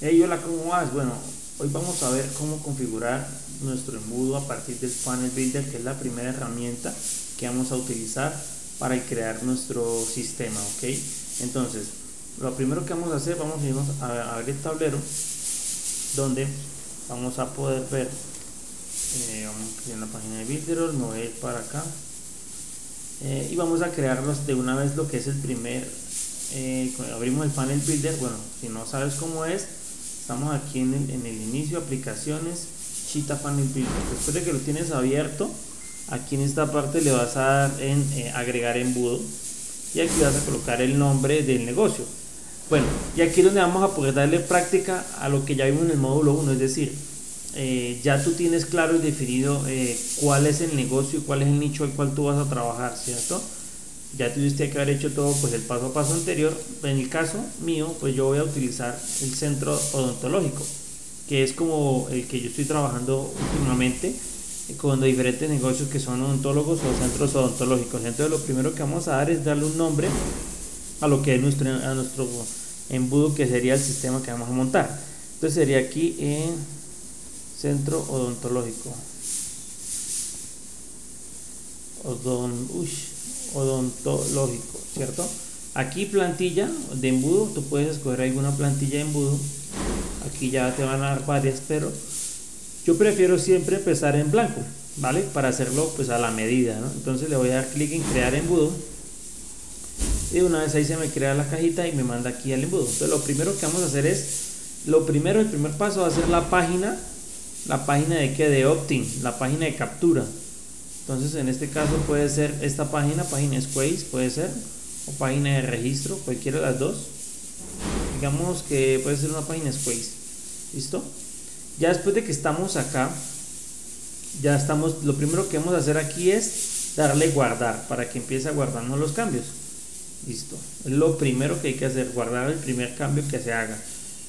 Hey, hola, ¿cómo vas? Bueno, hoy vamos a ver cómo configurar nuestro embudo a partir del Panel Builder, que es la primera herramienta que vamos a utilizar para crear nuestro sistema, ¿ok? Entonces, lo primero que vamos a hacer, vamos a irnos a, ver el tablero, donde vamos a poder ver, eh, vamos en la página de Builder, me voy a ir para acá, eh, y vamos a crearlos de una vez lo que es el primer eh, abrimos el panel builder bueno si no sabes cómo es estamos aquí en el, en el inicio aplicaciones Cheetah Panel Builder después de que lo tienes abierto aquí en esta parte le vas a dar en eh, agregar embudo y aquí vas a colocar el nombre del negocio bueno y aquí es donde vamos a poder darle práctica a lo que ya vimos en el módulo 1 es decir eh, ya tú tienes claro y definido eh, cuál es el negocio y cuál es el nicho al cual tú vas a trabajar, ¿cierto? Ya tuviste que haber hecho todo pues el paso a paso anterior. En el caso mío, pues yo voy a utilizar el centro odontológico, que es como el que yo estoy trabajando últimamente eh, con diferentes negocios que son odontólogos o centros odontológicos. Entonces lo primero que vamos a dar es darle un nombre a lo que es nuestro, a nuestro embudo, que sería el sistema que vamos a montar. Entonces sería aquí en Centro odontológico. Odontológico, ¿cierto? Aquí plantilla de embudo, tú puedes escoger alguna plantilla de embudo. Aquí ya te van a dar varias, pero yo prefiero siempre empezar en blanco, ¿vale? Para hacerlo pues a la medida, ¿no? Entonces le voy a dar clic en crear embudo. Y una vez ahí se me crea la cajita y me manda aquí al embudo. Entonces lo primero que vamos a hacer es, lo primero, el primer paso va a ser la página la página de que de opt-in, la página de captura. Entonces en este caso puede ser esta página, página Squaze, puede ser, o página de registro, cualquiera de las dos. Digamos que puede ser una página Squaze. ¿Listo? Ya después de que estamos acá, ya estamos, lo primero que vamos a hacer aquí es darle guardar para que empiece a guardarnos los cambios. Listo. Es lo primero que hay que hacer, guardar el primer cambio que se haga.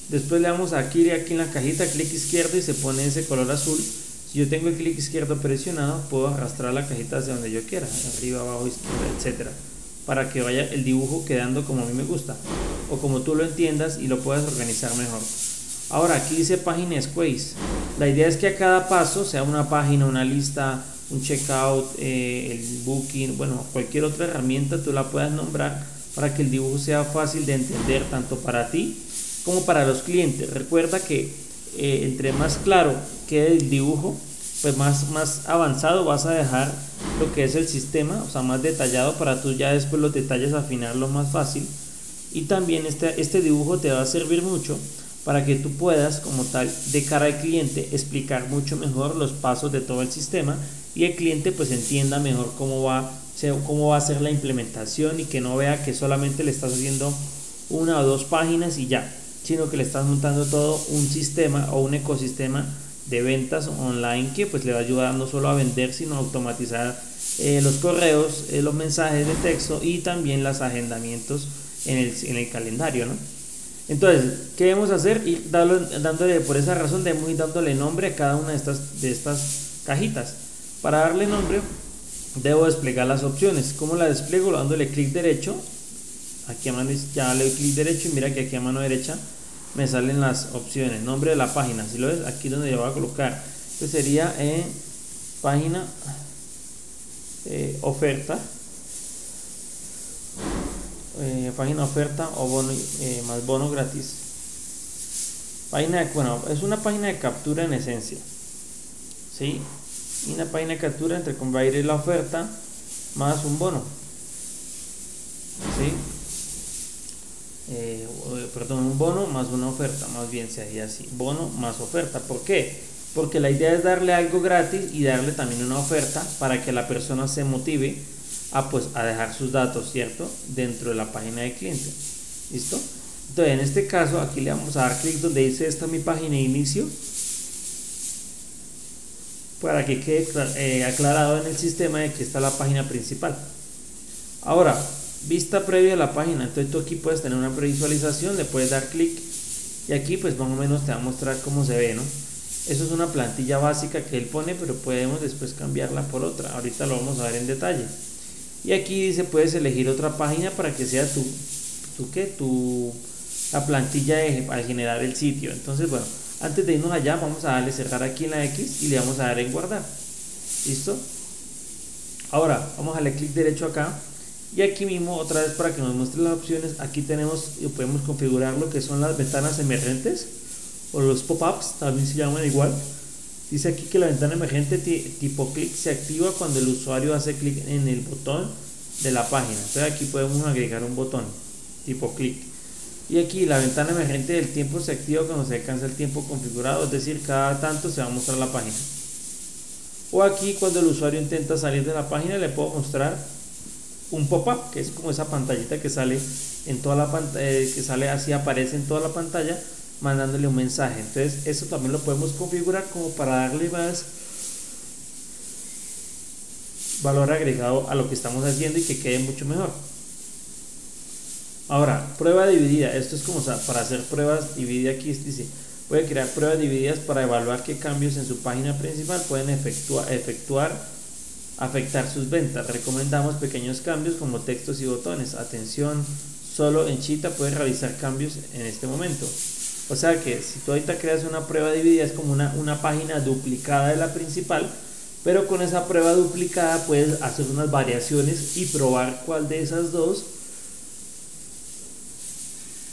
Después le damos aquí, aquí en la cajita, clic izquierdo y se pone ese color azul. Si yo tengo el clic izquierdo presionado, puedo arrastrar la cajita hacia donde yo quiera, arriba, abajo, izquierda, etcétera, para que vaya el dibujo quedando como a mí me gusta, o como tú lo entiendas y lo puedas organizar mejor. Ahora aquí dice página Squaze. La idea es que a cada paso, sea una página, una lista, un checkout, eh, el booking, bueno, cualquier otra herramienta, tú la puedas nombrar para que el dibujo sea fácil de entender tanto para ti como para los clientes. Recuerda que eh, entre más claro quede el dibujo, pues más, más avanzado vas a dejar lo que es el sistema, o sea, más detallado para tú ya después los detalles afinarlo más fácil. Y también este, este dibujo te va a servir mucho para que tú puedas, como tal, de cara al cliente, explicar mucho mejor los pasos de todo el sistema y el cliente pues entienda mejor cómo va, cómo va a ser la implementación y que no vea que solamente le estás haciendo una o dos páginas y ya, sino que le estás montando todo un sistema o un ecosistema de ventas online que pues le va a ayudar no solo a vender sino a automatizar eh, los correos, eh, los mensajes de texto y también los agendamientos en el, en el calendario, ¿no? Entonces, ¿qué debemos hacer? Y dándole, por esa razón debemos ir dándole nombre a cada una de estas, de estas cajitas. Para darle nombre, debo desplegar las opciones. ¿Cómo la despliego? Dándole clic derecho aquí mano ya le doy clic derecho y mira que aquí a mano derecha me salen las opciones nombre de la página si lo ves aquí donde yo voy a colocar pues sería en página eh, oferta eh, página oferta o bono eh, más bono gratis página de, bueno es una página de captura en esencia ¿sí? y una página de captura entre combatir la oferta más un bono ¿sí? Eh, perdón, un bono más una oferta, más bien sería así, bono más oferta. ¿Por qué? Porque la idea es darle algo gratis y darle también una oferta para que la persona se motive a, pues, a dejar sus datos, ¿cierto? Dentro de la página de cliente. ¿Listo? Entonces, en este caso, aquí le vamos a dar clic donde dice esta mi página de inicio para que quede eh, aclarado en el sistema de que está la página principal. Ahora, vista previa a la página. Entonces tú aquí puedes tener una previsualización, le puedes dar clic y aquí pues más o menos te va a mostrar cómo se ve, ¿no? Eso es una plantilla básica que él pone, pero podemos después cambiarla por otra. Ahorita lo vamos a ver en detalle. Y aquí dice puedes elegir otra página para que sea tu, tu, ¿qué? tu la plantilla de, para generar el sitio. Entonces, bueno, antes de irnos allá, vamos a darle cerrar aquí en la X y le vamos a dar en guardar. ¿Listo? Ahora, vamos a darle clic derecho acá y aquí mismo otra vez para que nos muestre las opciones aquí tenemos y podemos configurar lo que son las ventanas emergentes o los pop-ups también se llaman igual. Dice aquí que la ventana emergente tipo clic se activa cuando el usuario hace clic en el botón de la página. Entonces aquí podemos agregar un botón tipo clic. Y aquí la ventana emergente del tiempo se activa cuando se alcanza el tiempo configurado es decir cada tanto se va a mostrar la página. O aquí cuando el usuario intenta salir de la página le puedo mostrar un pop-up, que es como esa pantallita que sale en toda la eh, que sale así, aparece en toda la pantalla, mandándole un mensaje. Entonces, eso también lo podemos configurar como para darle más valor agregado a lo que estamos haciendo y que quede mucho mejor. Ahora, prueba dividida. Esto es como para hacer pruebas divididas. Aquí dice, puede crear pruebas divididas para evaluar qué cambios en su página principal pueden efectuar afectar sus ventas. Recomendamos pequeños cambios como textos y botones. Atención, solo en Chita puedes realizar cambios en este momento. O sea que si tú ahorita creas una prueba dividida es como una, una página duplicada de la principal, pero con esa prueba duplicada puedes hacer unas variaciones y probar cuál de esas dos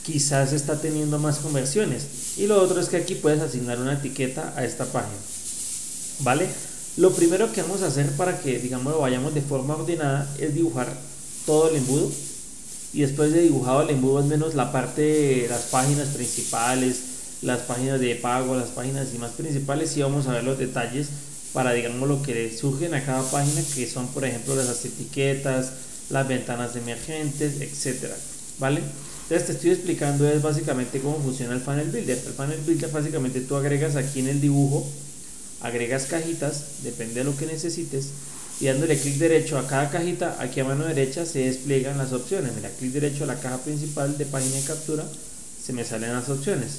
quizás está teniendo más conversiones. Y lo otro es que aquí puedes asignar una etiqueta a esta página. ¿Vale? Lo primero que vamos a hacer para que, digamos, lo vayamos de forma ordenada es dibujar todo el embudo. Y después de dibujado el embudo, al menos la parte de las páginas principales, las páginas de pago, las páginas y más principales, y vamos a ver los detalles para, digamos, lo que surgen a cada página, que son, por ejemplo, las etiquetas, las ventanas emergentes, etcétera, ¿vale? Entonces te estoy explicando es básicamente cómo funciona el panel builder. El panel builder básicamente tú agregas aquí en el dibujo agregas cajitas, depende de lo que necesites, y dándole clic derecho a cada cajita, aquí a mano derecha se despliegan las opciones. Mira, clic derecho a la caja principal de página de captura, se me salen las opciones.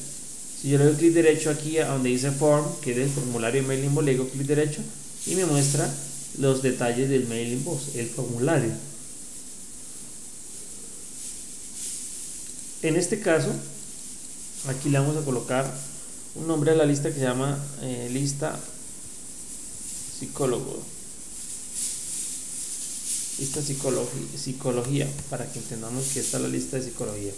Si yo le doy clic derecho aquí a donde dice Form, que es el formulario de Mailing le clic derecho y me muestra los detalles del Mailing Boss, el formulario. En este caso, aquí le vamos a colocar un nombre a la lista que se llama eh, lista psicólogo. Lista psicología, para que entendamos que está la lista de psicología.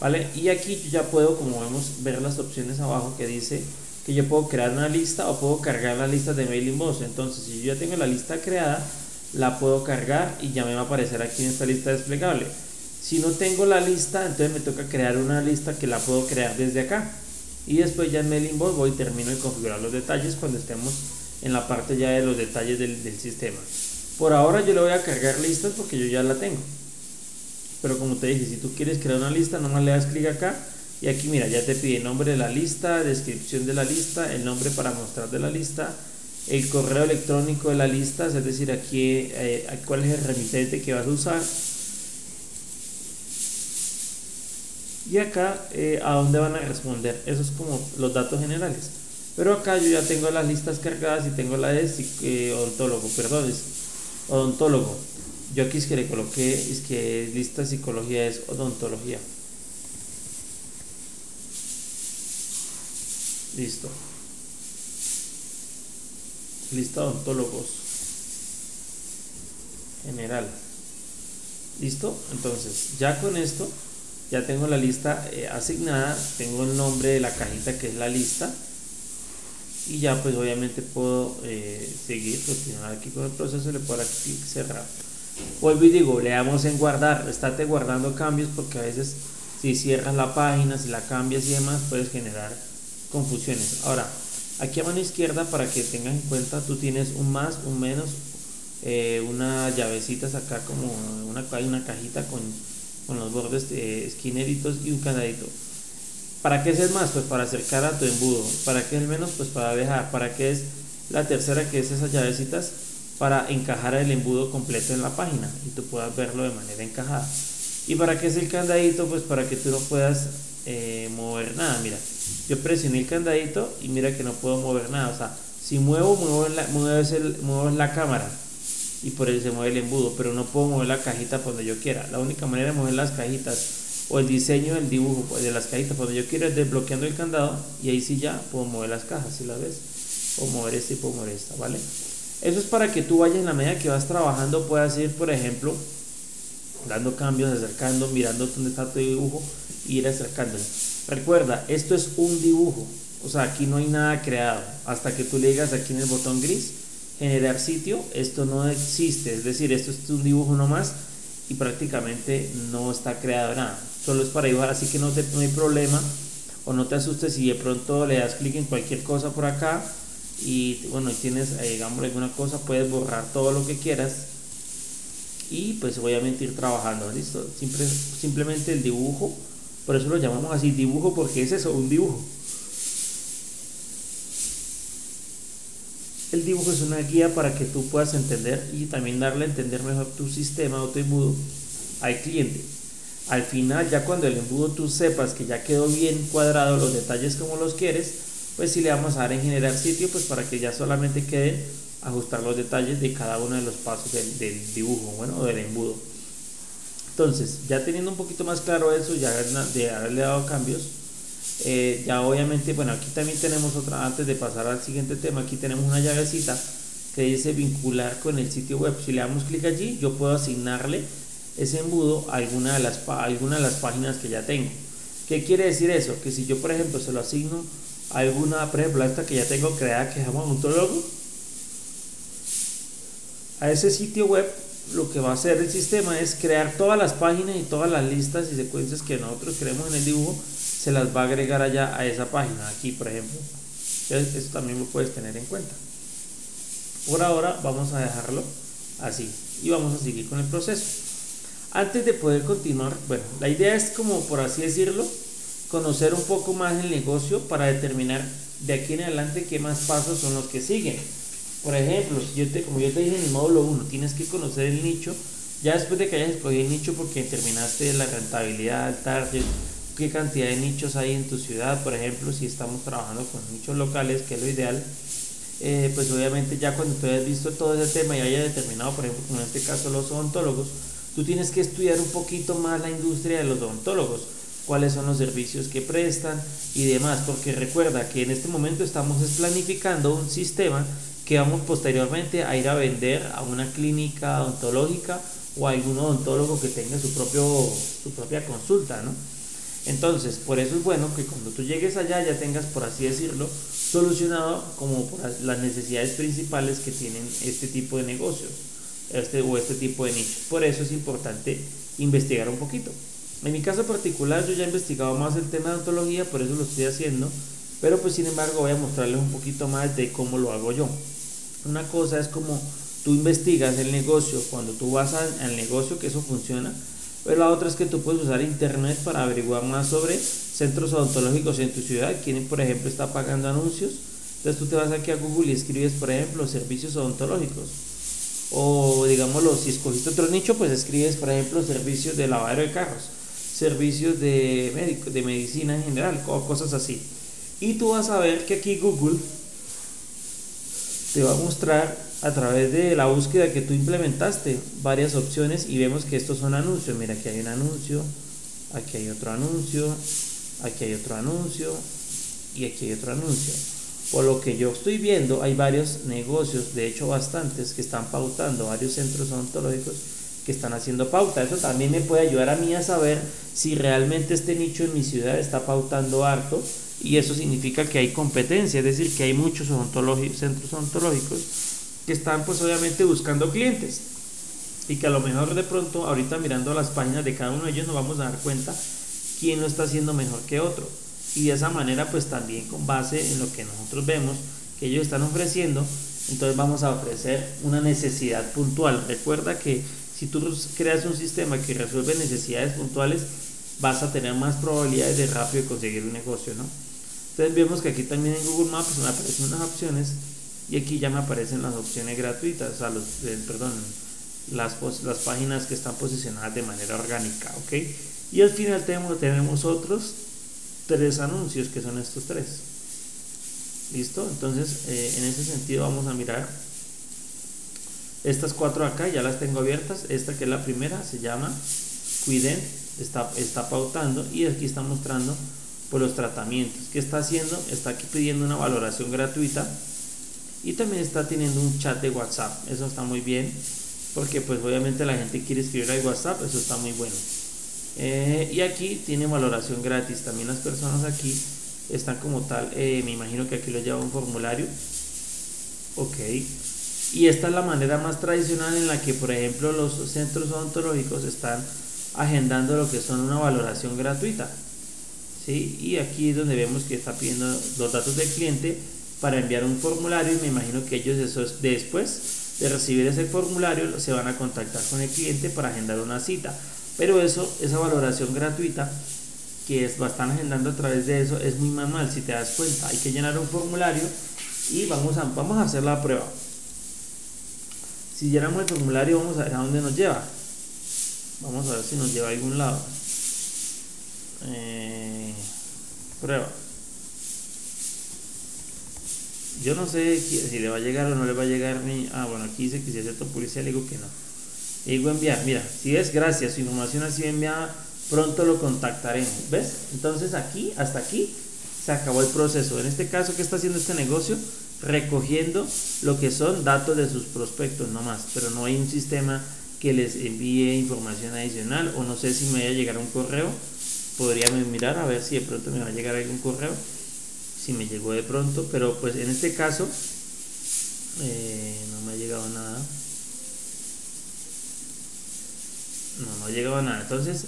Vale y aquí yo ya puedo como vemos ver las opciones abajo que dice que yo puedo crear una lista o puedo cargar la lista de mailing boss entonces si yo ya tengo la lista creada la puedo cargar y ya me va a aparecer aquí en esta lista desplegable. Si no tengo la lista entonces me toca crear una lista que la puedo crear desde acá y después ya en Mailing Boss voy y termino de configurar los detalles cuando estemos en la parte ya de los detalles del, sistema. Por ahora yo le voy a cargar listas porque yo ya la tengo. Pero como te dije, si tú quieres crear una lista, nomás le das clic acá y aquí mira, ya te pide nombre de la lista, descripción de la lista, el nombre para mostrar de la lista, el correo electrónico de la lista, es decir, aquí eh, cuál es el remitente que vas a usar, y acá eh, a dónde van a responder. Eso es como los datos generales. Pero acá yo ya tengo las listas cargadas y tengo la de eh, odontólogo, perdón, es odontólogo. Yo aquí es que le coloqué, es que lista psicología es odontología. Listo. Lista odontólogos. General. ¿Listo? Entonces, ya con esto ya tengo la lista eh, asignada, tengo el nombre de la cajita que es la lista y ya pues obviamente puedo eh, seguir, continuar aquí con el proceso, le puedo dar clic cerrar. Vuelvo y digo, le damos en guardar, estate guardando cambios porque a veces si cierras la página, si la cambias y demás, puedes generar confusiones. Ahora, aquí a mano izquierda para que tengas en cuenta, tú tienes un más, un menos, eh, unas llavecitas acá como una, una cajita con con los bordes esquineritos y un candadito. ¿Para qué es el más? Pues para acercar a tu embudo. ¿Para qué es el menos? Pues para dejar. ¿Para qué es la tercera que es esas llavecitas? Para encajar el embudo completo en la página y tú puedas verlo de manera encajada. ¿Y para qué es el candadito? Pues para que tú no puedas eh, mover nada. Mira, yo presioné el candadito y mira que no puedo mover nada. O sea, si muevo, muevo la, el, muevo la cámara y por él se mueve el embudo, pero no puedo mover la cajita cuando yo quiera. La única manera de mover las cajitas o el diseño del dibujo pues, de las cajitas. Cuando yo quiero ir desbloqueando el candado y ahí sí ya puedo mover las cajas, si la ves, o mover esta y puedo mover esta, ¿vale? Eso es para que tú vayas en la medida que vas trabajando, puedas ir, por ejemplo, dando cambios, acercando, mirando dónde está tu dibujo y ir acercándolo. Recuerda, esto es un dibujo, o sea, aquí no hay nada creado. Hasta que tú le aquí en el botón gris, generar sitio, esto no existe, es decir, esto es un dibujo nomás y prácticamente no está creado nada. Solo es para dibujar, así que no, te, no hay problema o no te asustes si de pronto le das clic en cualquier cosa por acá y bueno, tienes, eh, digamos, alguna cosa, puedes borrar todo lo que quieras y pues obviamente ir trabajando, ¿listo? simplemente el dibujo, por eso lo llamamos así, dibujo, porque es eso, un dibujo. El dibujo es una guía para que tú puedas entender y también darle a entender mejor tu sistema o tu embudo al cliente. Al final, ya cuando el embudo tú sepas que ya quedó bien cuadrado los detalles como los quieres, pues si le vamos a dar en generar sitio, pues para que ya solamente queden ajustar los detalles de cada uno de los pasos del, dibujo, bueno, o del embudo. Entonces, ya teniendo un poquito más claro eso, ya de haberle dado cambios, eh, ya obviamente, bueno, aquí también tenemos otra, antes de pasar al siguiente tema, aquí tenemos una llavecita que dice vincular con el sitio web. Si le damos clic allí, yo puedo asignarle ese embudo a alguna de las, alguna de las páginas que ya tengo. ¿Qué quiere decir eso? Que si yo, por ejemplo, se lo asigno alguna, por ejemplo, esta que ya tengo creada que llama logo a ese sitio web lo que va a hacer el sistema es crear todas las páginas y todas las listas y secuencias que nosotros creemos en el dibujo, se las va a agregar allá a esa página, aquí por ejemplo. Entonces, eso también lo puedes tener en cuenta. Por ahora vamos a dejarlo así y vamos a seguir con el proceso. Antes de poder continuar, bueno, la idea es como por así decirlo, conocer un poco más el negocio para determinar de aquí en adelante qué más pasos son los que siguen. Por ejemplo, si yo te, como yo te dije en el módulo 1, tienes que conocer el nicho. Ya después de que hayas escogido el nicho porque determinaste la rentabilidad, el target, qué cantidad de nichos hay en tu ciudad, por ejemplo, si estamos trabajando con nichos locales, que es lo ideal, eh, pues obviamente ya cuando tú hayas visto todo ese tema y haya determinado, por ejemplo, como en este caso los odontólogos, tú tienes que estudiar un poquito más la industria de los odontólogos. Cuáles son los servicios que prestan y demás, porque recuerda que en este momento estamos planificando un sistema que vamos posteriormente a ir a vender a una clínica odontológica o a algún odontólogo que tenga su, propio, su propia consulta, ¿no? Entonces, por eso es bueno que cuando tú llegues allá ya tengas, por así decirlo, solucionado como por las necesidades principales que tienen este tipo de negocios este, o este tipo de nichos. Por eso es importante investigar un poquito. En mi caso particular yo ya he investigado más el tema de ontología, por eso lo estoy haciendo, pero pues sin embargo voy a mostrarles un poquito más de cómo lo hago yo. Una cosa es como tú investigas el negocio, cuando tú vas al negocio que eso funciona, pero la otra es que tú puedes usar internet para averiguar más sobre centros odontológicos en tu ciudad, quién por ejemplo está pagando anuncios. Entonces tú te vas aquí a Google y escribes por ejemplo servicios odontológicos. O digámoslo, si escogiste otro nicho, pues escribes por ejemplo servicios de lavadero de carros servicios de, médico, de medicina en general, o cosas así. Y tú vas a ver que aquí Google te va a mostrar a través de la búsqueda que tú implementaste varias opciones y vemos que estos son anuncios. Mira, aquí hay un anuncio, aquí hay otro anuncio, aquí hay otro anuncio y aquí hay otro anuncio. Por lo que yo estoy viendo, hay varios negocios, de hecho bastantes, que están pautando varios centros odontológicos que están haciendo pauta. Eso también me puede ayudar a mí a saber si realmente este nicho en mi ciudad está pautando harto y eso significa que hay competencia, es decir, que hay muchos centros odontológicos que están pues obviamente buscando clientes. Y que a lo mejor de pronto ahorita mirando las páginas de cada uno de ellos nos vamos a dar cuenta quién lo está haciendo mejor que otro. Y de esa manera pues también con base en lo que nosotros vemos que ellos están ofreciendo entonces vamos a ofrecer una necesidad puntual. Recuerda que si tú creas un sistema que resuelve necesidades puntuales, vas a tener más probabilidades de rápido conseguir un negocio, ¿no? Entonces vemos que aquí también en Google Maps me aparecen unas opciones y aquí ya me aparecen las opciones gratuitas, o sea, los, eh, perdón, las, las páginas que están posicionadas de manera orgánica, ¿ok? Y al final tenemos, tenemos otros tres anuncios que son estos tres. ¿Listo? Entonces, eh, en ese sentido vamos a mirar estas cuatro acá ya las tengo abiertas. Esta que es la primera se llama Cuiden está, está pautando y aquí está mostrando por los tratamientos. ¿Qué está haciendo? Está aquí pidiendo una valoración gratuita y también está teniendo un chat de WhatsApp. Eso está muy bien porque pues obviamente la gente quiere escribir al WhatsApp, eso está muy bueno. Eh, y aquí tiene valoración gratis. También las personas aquí están como tal, eh, me imagino que aquí lo lleva un formulario. Ok. Y esta es la manera más tradicional en la que, por ejemplo, los centros odontológicos están agendando lo que son una valoración gratuita. Y aquí es donde vemos que está pidiendo los datos del cliente para enviar un formulario y me imagino que ellos después de recibir ese formulario se van a contactar con el cliente para agendar una cita. Pero eso, esa valoración gratuita que es, están agendando a través de eso es muy manual, si te das cuenta. Hay que llenar un formulario y vamos a, vamos a hacer la prueba. Si llenamos el formulario vamos a ver a dónde nos lleva. Vamos a ver si nos lleva a algún lado. Eh, prueba. Yo no sé si le va a llegar o no le va a llegar mi... Ah, bueno, aquí dice que si acepto policía, le digo que no. Le digo enviar. Mira, si es gracias, su información ha sido enviada, pronto lo contactaremos. ¿Ves? Entonces aquí, hasta aquí, se acabó el proceso. En este caso, ¿qué está haciendo este negocio? Recogiendo lo que son datos de sus prospectos, no más. Pero no hay un sistema que les envíe información adicional o no sé si me vaya a llegar un correo podría mirar a ver si de pronto me va a llegar algún correo si me llegó de pronto pero pues en este caso eh, no me ha llegado nada. No, no ha llegado nada. Entonces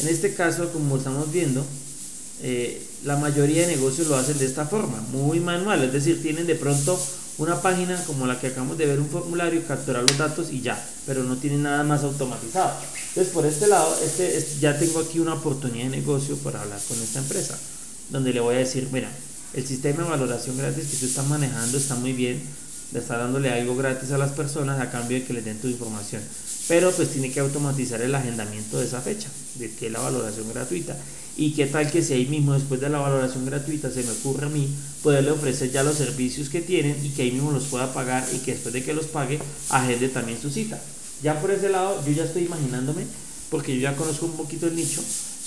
en este caso como estamos viendo eh, la mayoría de negocios lo hacen de esta forma muy manual. Es decir tienen de pronto una página como la que acabamos de ver, un formulario, capturar los datos y ya, pero no tiene nada más automatizado. Entonces, por este lado, este, ya tengo aquí una oportunidad de negocio para hablar con esta empresa, donde le voy a decir, mira, el sistema de valoración gratis que tú estás manejando está muy bien, le está dándole algo gratis a las personas a cambio de que les den tu información. Pero pues tiene que automatizar el agendamiento de esa fecha, de que es la valoración gratuita. Y qué tal que si ahí mismo después de la valoración gratuita se me ocurre a mí poderle ofrecer ya los servicios que tienen y que ahí mismo los pueda pagar y que después de que los pague agende también su cita. Ya por ese lado yo ya estoy imaginándome, porque yo ya conozco un poquito el nicho,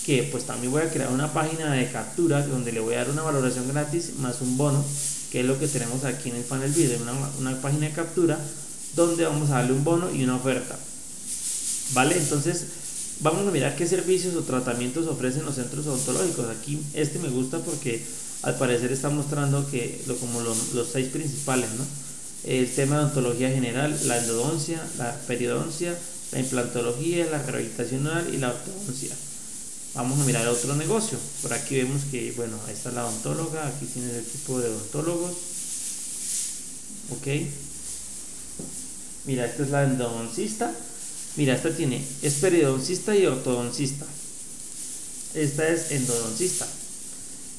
que pues también voy a crear una página de captura donde le voy a dar una valoración gratis más un bono, que es lo que tenemos aquí en el panel video, una, una página de captura donde vamos a darle un bono y una oferta. ¿Vale? Entonces Vamos a mirar qué servicios o tratamientos ofrecen los centros odontológicos. Aquí este me gusta porque al parecer está mostrando que lo, como los seis principales, ¿no? El tema de odontología general, la endodoncia, la periodoncia, la implantología, la rehabilitación oral y la ortodoncia. Vamos a mirar otro negocio. Por aquí vemos que, bueno, ahí está la odontóloga, aquí tiene el tipo de odontólogos. Ok. Mira, esta es la endodoncista Mira, esta tiene, es periodoncista y ortodoncista. Esta es endodoncista.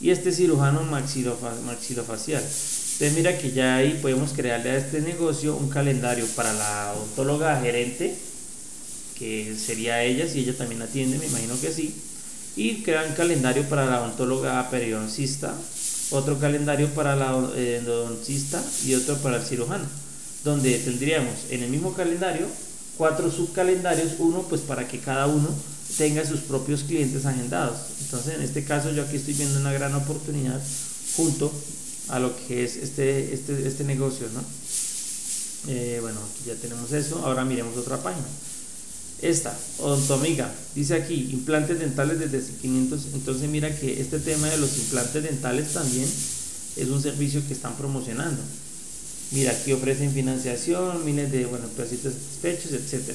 Y este es cirujano maxilofacial. Entonces mira que ya ahí podemos crearle a este negocio un calendario para la odontóloga gerente, que sería ella, si ella también atiende, me imagino que sí. Y crear un calendario para la odontóloga periodoncista, otro calendario para la endodoncista y otro para el cirujano. Donde tendríamos en el mismo calendario cuatro subcalendarios, uno pues para que cada uno tenga sus propios clientes agendados. Entonces en este caso yo aquí estoy viendo una gran oportunidad junto a lo que es este, este, este negocio, ¿no? Eh, bueno, aquí ya tenemos eso, ahora miremos otra página. Esta, Odontomiga, dice aquí, implantes dentales desde 500, entonces mira que este tema de los implantes dentales también es un servicio que están promocionando. Mira, aquí ofrecen financiación, miles de bueno, satisfechos, etc.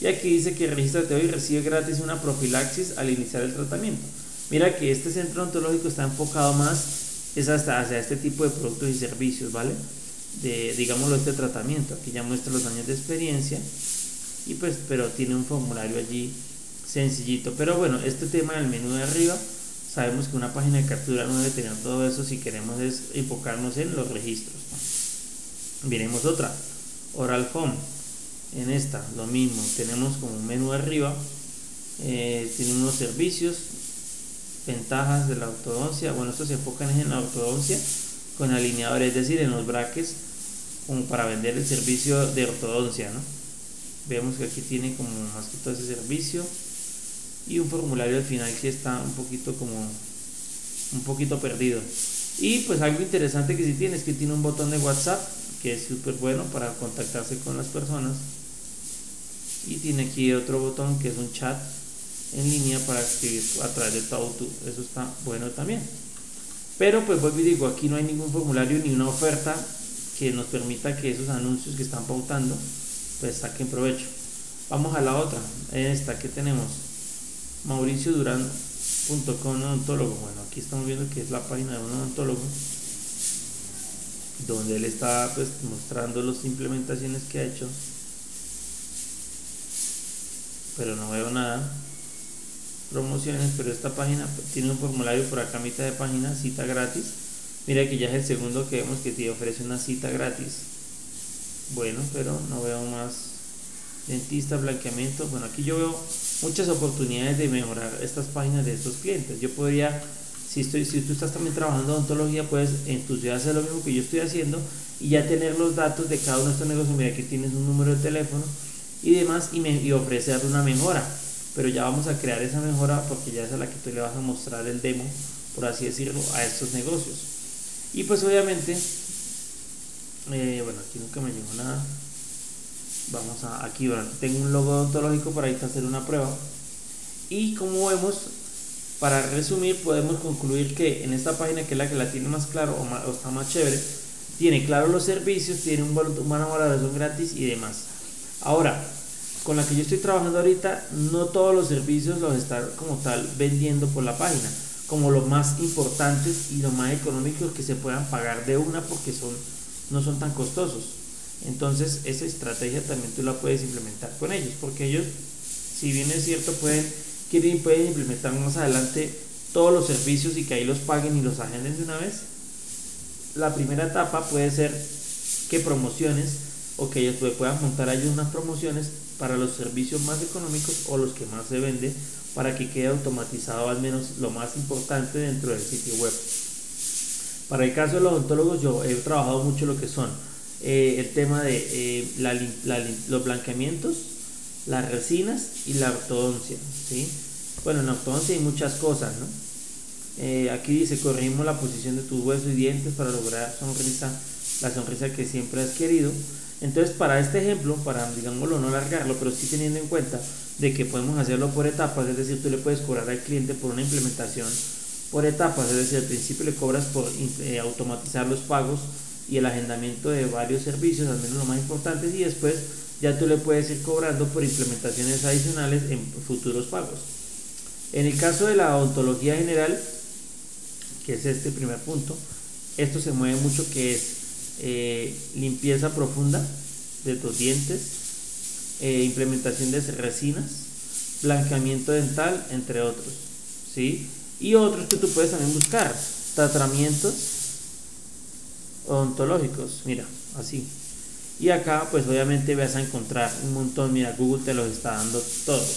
Y aquí dice que regístrate hoy y recibe gratis una profilaxis al iniciar el tratamiento. Mira que este centro ontológico está enfocado más es hasta hacia este tipo de productos y servicios, ¿vale? De, digámoslo, este tratamiento. Aquí ya muestra los años de experiencia y pues, pero tiene un formulario allí sencillito. Pero bueno, este tema del menú de arriba, sabemos que una página de captura no debe tener todo eso si queremos es enfocarnos en los registros. Miremos otra, Oral Home. En esta, lo mismo, tenemos como un menú arriba, eh, tiene unos servicios, ventajas de la ortodoncia. Bueno, esto se enfocan en la ortodoncia con alineadores, es decir, en los brackets, como para vender el servicio de ortodoncia, ¿no? Vemos que aquí tiene como más que todo ese servicio. y un formulario al final que está un poquito como un poquito perdido. Y pues algo interesante que sí tiene es que tiene un botón de WhatsApp que es súper bueno para contactarse con las personas. Y tiene aquí otro botón que es un chat en línea para escribir a través de Tautu. Eso está bueno también. Pero pues vuelvo y digo, aquí no hay ningún formulario ni una oferta que nos permita que esos anuncios que están pautando pues saquen provecho. Vamos a la otra, esta que tenemos, Mauricio Durán.com odontólogo. Bueno, aquí estamos viendo que es la página de un odontólogo donde él está pues mostrando las implementaciones que ha hecho. Pero no veo nada. Promociones pero esta página tiene un formulario por acá mitad de página cita gratis. Mira que ya es el segundo que vemos que te ofrece una cita gratis. Bueno pero no veo más dentista blanqueamiento. Bueno aquí yo veo muchas oportunidades de mejorar estas páginas de estos clientes. Yo podría si, estoy, si tú estás también trabajando odontología, puedes en tu ciudad hacer lo mismo que yo estoy haciendo y ya tener los datos de cada uno de estos negocios. Mira, aquí tienes un número de teléfono y demás y, me, y ofrecer una mejora. Pero ya vamos a crear esa mejora porque ya es a la que tú le vas a mostrar el demo, por así decirlo, a estos negocios. Y pues obviamente, eh, bueno, aquí nunca me llegó nada. Vamos a aquí, bueno, tengo un logo odontológico para ahí hacer una prueba. Y como vemos, para resumir, podemos concluir que en esta página, que es la que la tiene más claro o, está más chévere, tiene claro los servicios, tiene un, una valoración gratis y demás. Ahora, con la que yo estoy trabajando ahorita, no todos los servicios los está como tal vendiendo por la página, como los más importantes y los más económicos que se puedan pagar de una porque son, no son tan costosos. Entonces, esa estrategia también tú la puedes implementar con ellos, porque ellos, si bien es cierto, pueden quieren pueden implementar más adelante todos los servicios y que ahí los paguen y los agenden de una vez. La primera etapa puede ser que promociones o que ellos puedan montar ahí unas promociones para los servicios más económicos o los que más se venden para que quede automatizado al menos lo más importante dentro del sitio web. Para el caso de los odontólogos yo he trabajado mucho lo que son eh, el tema de eh, los blanqueamientos, las resinas y la ortodoncia. ¿sí? Bueno, en la ortodoncia hay muchas cosas. ¿no? Eh, aquí dice, corregimos la posición de tus huesos y dientes para lograr sonrisa, la sonrisa que siempre has querido. Entonces, para este ejemplo, para, digámoslo, no alargarlo, pero sí teniendo en cuenta de que podemos hacerlo por etapas, es decir, tú le puedes cobrar al cliente por una implementación por etapas, es decir, al principio le cobras por eh, automatizar los pagos y el agendamiento de varios servicios, al menos lo más importante, y después ya tú le puedes ir cobrando por implementaciones adicionales en futuros pagos. En el caso de la odontología general, que es este primer punto, esto se mueve mucho que es eh, limpieza profunda de tus dientes, eh, implementación de resinas, blanqueamiento dental, entre otros. ¿sí? Y otros que tú puedes también buscar, tratamientos odontológicos, mira, así. Y acá pues obviamente vas a encontrar un montón, mira, Google te los está dando todos.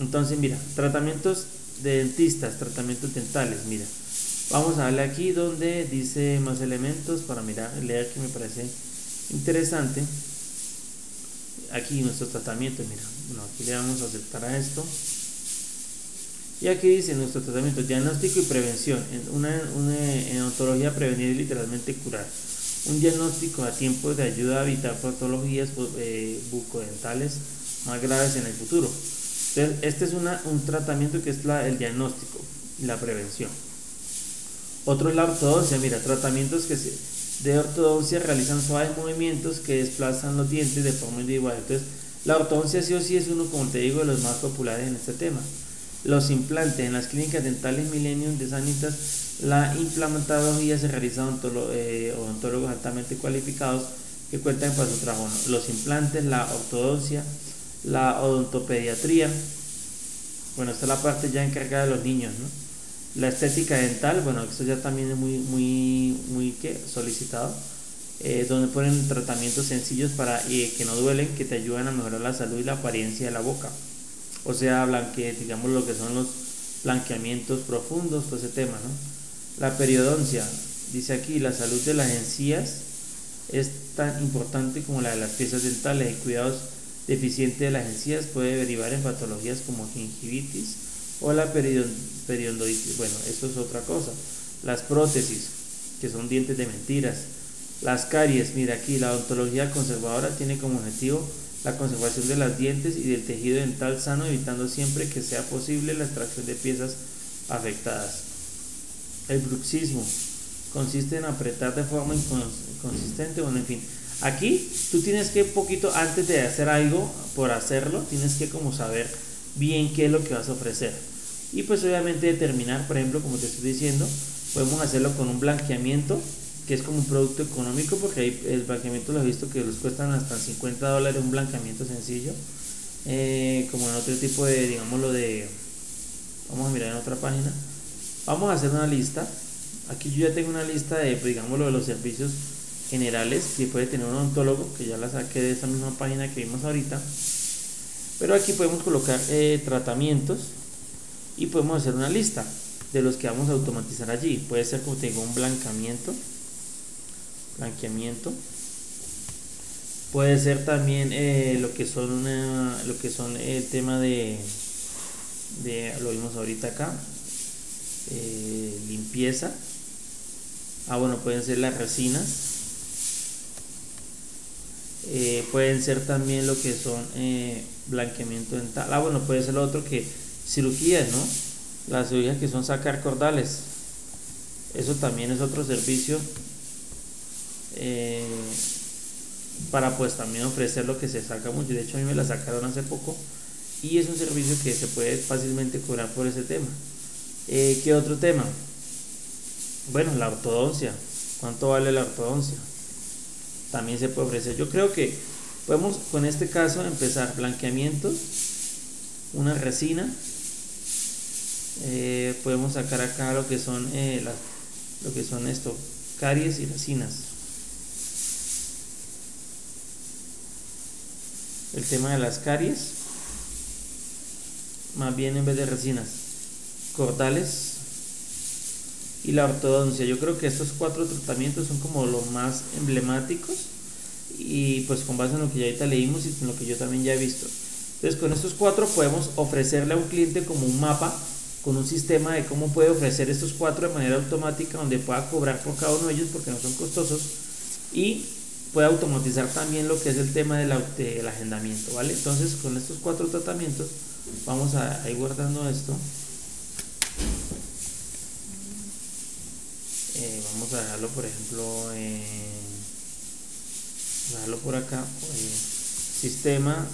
Entonces mira, tratamientos de dentistas, tratamientos dentales, mira. Vamos a darle aquí donde dice más elementos para mirar, leer que me parece interesante. Aquí nuestros tratamientos, mira. Bueno, aquí le vamos a aceptar a esto. Y aquí dice nuestro tratamiento, diagnóstico y prevención. En, una, en odontología prevenir es literalmente curar un diagnóstico a tiempo de ayuda a evitar patologías pues, eh, bucodentales más graves en el futuro. Entonces, este es un tratamiento que es la, el diagnóstico y la prevención. Otro es la ortodoncia. Mira, tratamientos que se, de ortodoncia realizan suaves movimientos que desplazan los dientes de forma individual. Entonces, la ortodoncia sí o sí es uno, como te digo, de los más populares en este tema. Los implantes en las clínicas dentales Millennium de Sanitas la implementología se realiza eh, odontólogos altamente cualificados que cuentan con su trabajo. Los implantes, la ortodoncia, la odontopediatría. Bueno, esta es la parte ya encargada de los niños, La estética dental, bueno, esto ya también es muy, muy, muy ¿qué? solicitado. Eh, donde ponen tratamientos sencillos para eh, que no duelen, que te ayudan a mejorar la salud y la apariencia de la boca. O sea, blanque, digamos lo que son los blanqueamientos profundos, todo ese tema, ¿no? La periodoncia, dice aquí, la salud de las encías es tan importante como la de las piezas dentales y cuidados deficiente de las encías puede derivar en patologías como gingivitis o la periodontitis. Bueno, eso es otra cosa. Las prótesis, que son dientes de mentiras. Las caries, mira aquí, la odontología conservadora tiene como objetivo la conservación de las dientes y del tejido dental sano, evitando siempre que sea posible la extracción de piezas afectadas. El bruxismo consiste en apretar de forma inconsistente, bueno, en fin. Aquí tú tienes que poquito antes de hacer algo por hacerlo, tienes que como saber bien qué es lo que vas a ofrecer. Y pues obviamente determinar, por ejemplo, como te estoy diciendo, podemos hacerlo con un blanqueamiento, que es como un producto económico, porque ahí el blanqueamiento lo he visto que los cuestan hasta 50 dólares un blanqueamiento sencillo. Eh, como en otro tipo de, digamos lo de, vamos a mirar en otra página. Vamos a hacer una lista. Aquí yo ya tengo una lista de, pues, digamos, lo de los servicios generales que puede tener un odontólogo, que ya la saqué de esa misma página que vimos ahorita. Pero aquí podemos colocar eh, tratamientos y podemos hacer una lista de los que vamos a automatizar allí. Puede ser como tengo un blancamiento, blanqueamiento. Puede ser también eh, lo que son lo que son el tema de, de lo vimos ahorita acá, eh, limpieza. Ah, bueno, pueden ser las resinas. pueden ser también lo que son blanqueamiento dental. Ah, bueno, puede ser lo otro que cirugías, ¿no? Las cirugías que son sacar cordales. Eso también es otro servicio eh, para pues también ofrecer lo que se saca mucho. De hecho a mí me la sacaron hace poco y es un servicio que se puede fácilmente cobrar por ese tema. Eh, ¿Qué otro tema? Bueno, la ortodoncia. ¿Cuánto vale la ortodoncia? También se puede ofrecer. Yo creo que podemos con este caso empezar blanqueamientos, una resina, eh, podemos sacar acá lo que son eh, las, lo que son esto caries y resinas el tema de las caries más bien en vez de resinas cordales y la ortodoncia yo creo que estos cuatro tratamientos son como los más emblemáticos y pues con base en lo que ya ahorita leímos y en lo que yo también ya he visto entonces con estos cuatro podemos ofrecerle a un cliente como un mapa con un sistema de cómo puede ofrecer estos cuatro de manera automática donde pueda cobrar por cada uno de ellos porque no son costosos y puede automatizar también lo que es el tema del, agendamiento, ¿vale? Entonces con estos cuatro tratamientos vamos a, ir guardando esto. Eh, vamos a dejarlo por ejemplo dejarlo por acá eh, sistema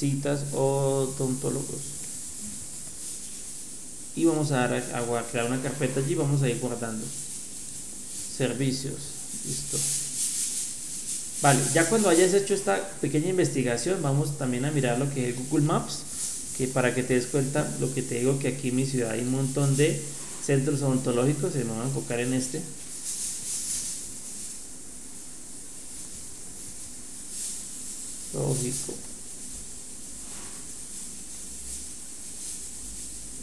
citas odontólogos. Y vamos a, dar a, crear una carpeta allí vamos a ir guardando. Servicios listo. Vale ya cuando hayas hecho esta pequeña investigación vamos también a mirar lo que es Google Maps que para que te des cuenta lo que te digo que aquí en mi ciudad hay un montón de centros odontológicos y me voy a enfocar en este lógico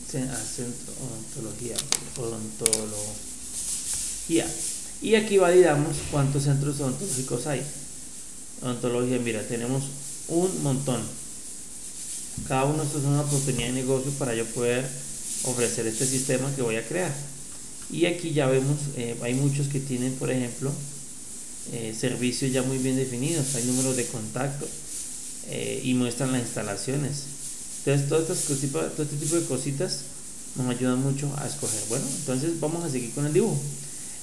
centro odontología, odontología. Y aquí validamos cuántos centros odontológicos hay. Odontología, mira, tenemos un montón. Cada uno esto es una oportunidad de negocio para yo poder ofrecer este sistema que voy a crear. Y aquí ya vemos, eh, hay muchos que tienen, por ejemplo, eh, servicios ya muy bien definidos, hay números de contacto eh, y muestran las instalaciones. Entonces, todo tipo, todo este tipo de cositas nos ayudan mucho a escoger. Bueno, entonces vamos a seguir con el dibujo.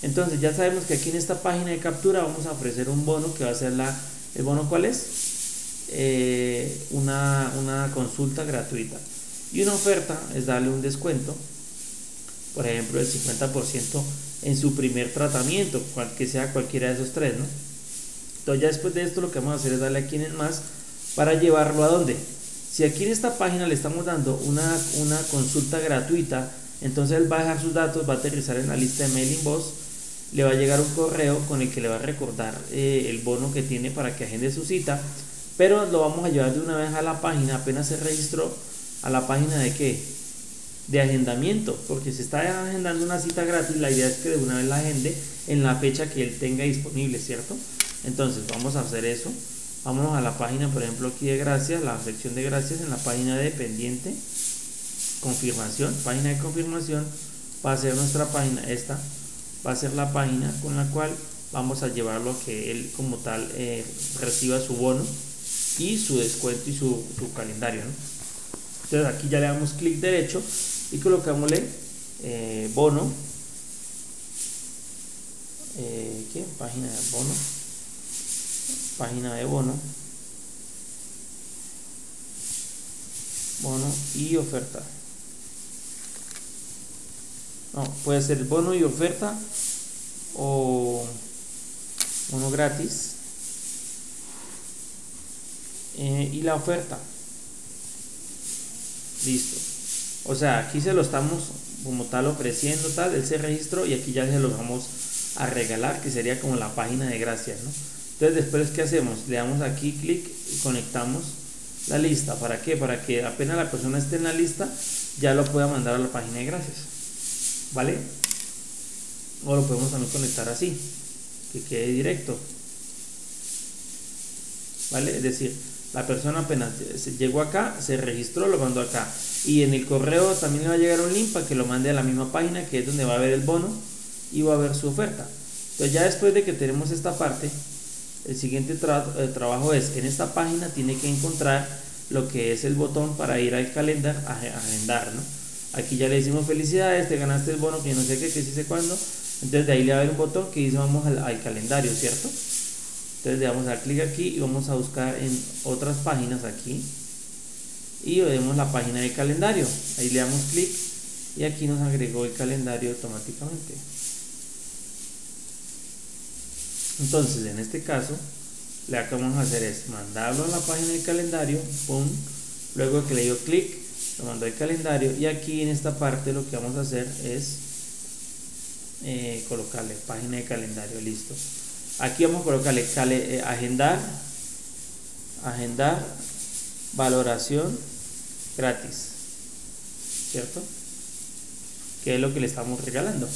Entonces, ya sabemos que aquí en esta página de captura vamos a ofrecer un bono que va a ser la. ¿El bono cuál es? Eh, una, una consulta gratuita. Y una oferta es darle un descuento, por ejemplo, del 50% en su primer tratamiento, cual que sea cualquiera de esos tres, ¿no? Entonces, ya después de esto, lo que vamos a hacer es darle aquí en más para llevarlo a dónde? Si aquí en esta página le estamos dando una, una consulta gratuita, entonces él va a dejar sus datos, va a aterrizar en la lista de mailing boss, le va a llegar un correo con el que le va a recordar eh, el bono que tiene para que agende su cita, pero lo vamos a llevar de una vez a la página, apenas se registró, a la página de qué? De agendamiento, porque si está agendando una cita gratis, la idea es que de una vez la agende en la fecha que él tenga disponible, ¿cierto? Entonces vamos a hacer eso vámonos a la página por ejemplo aquí de gracias la sección de gracias en la página de pendiente confirmación página de confirmación va a ser nuestra página esta va a ser la página con la cual vamos a llevarlo a que él como tal eh, reciba su bono y su descuento y su, calendario entonces aquí ya le damos clic derecho y colocámosle eh, bono. Eh, ¿qué? página de bono. Página de bono. Bono y oferta. No, puede ser bono y oferta o bono gratis eh, y la oferta. Listo. O sea aquí se lo estamos como tal ofreciendo tal él se registró y aquí ya se lo vamos a regalar que sería como la página de gracias ¿no? entonces después qué hacemos le damos aquí clic y conectamos la lista. Para qué para que apenas la persona esté en la lista ya lo pueda mandar a la página de gracias vale o lo podemos también conectar así que quede directo vale es decir la persona apenas llegó acá se registró lo mandó acá. Y en el correo también le va a llegar un link para que lo mande a la misma página que es donde va a ver el bono y va a ver su oferta. Entonces ya después de que tenemos esta parte el siguiente trabajo es en esta página tiene que encontrar lo que es el botón para ir al calendario a agendar ¿no? aquí ya le decimos felicidades te ganaste el bono que no sé qué que sí sé cuándo entonces de ahí le va a haber un botón que dice vamos al calendario cierto entonces le damos a dar clic aquí y vamos a buscar en otras páginas aquí. Y vemos la página de calendario. Ahí le damos clic y aquí nos agregó el calendario automáticamente. Entonces en este caso lo que vamos a hacer es mandarlo a la página de calendario pum, luego que le dio clic lo mando al calendario y aquí en esta parte lo que vamos a hacer es eh, colocarle página de calendario listo aquí vamos a colocarle eh, agendar agendar valoración gratis cierto que es lo que le estamos regalando.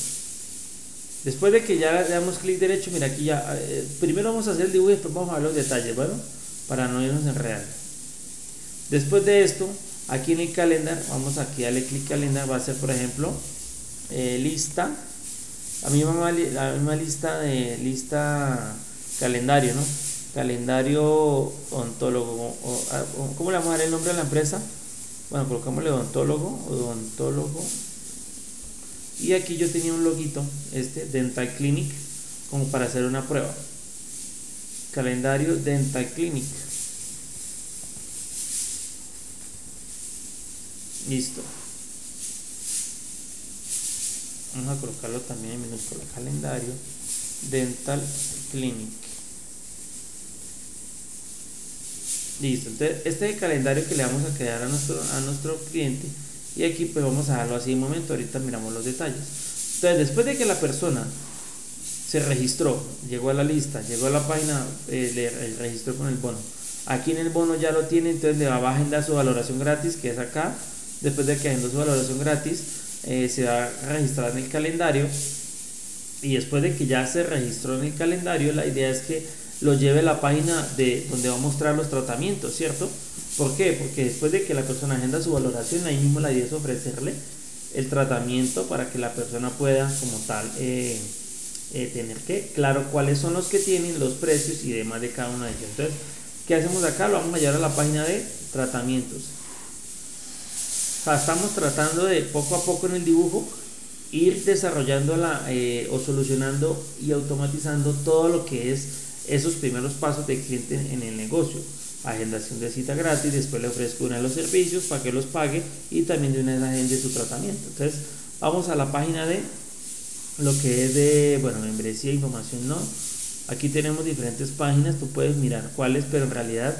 Después de que ya le damos clic derecho, mira aquí ya, eh, primero vamos a hacer el dibujo y después vamos a ver los detalles, bueno, para no irnos en real. Después de esto, aquí en el calendar, vamos aquí a darle clic calendar, va a ser por ejemplo, eh, lista, la misma, la misma lista de lista calendario, ¿no? Calendario ontólogo, ah, ¿cómo le vamos a dar el nombre a la empresa? Bueno, colocámosle odontólogo, odontólogo y aquí yo tenía un loguito este dental clinic como para hacer una prueba calendario dental clinic listo vamos a colocarlo también en minúscula calendario. Dental clinic. Listo entonces este es el calendario que le vamos a crear a nuestro a nuestro cliente y aquí pues vamos a dejarlo así un momento ahorita miramos los detalles. Entonces después de que la persona se registró llegó a la lista llegó a la página eh, le registró con el bono. Aquí en el bono ya lo tiene entonces le va a agendar su valoración gratis que es acá. Después de que agendó su valoración gratis eh, se va a registrar en el calendario y después de que ya se registró en el calendario la idea es que lo lleve a la página de donde va a mostrar los tratamientos cierto ¿Por qué? Porque después de que la persona agenda su valoración, ahí mismo la idea es ofrecerle el tratamiento para que la persona pueda como tal eh, eh, tener que claro cuáles son los que tienen, los precios y demás de cada una de ellos. Entonces, ¿qué hacemos acá? Lo vamos a llevar a la página de tratamientos. Estamos tratando de poco a poco en el dibujo ir desarrollando eh, o solucionando y automatizando todo lo que es esos primeros pasos del cliente en el negocio agendación de cita gratis, después le ofrezco uno de los servicios para que los pague y también de una vez agende su tratamiento. Entonces, vamos a la página de lo que es de, bueno, membresía, información, no. Aquí tenemos diferentes páginas, tú puedes mirar cuáles, pero en realidad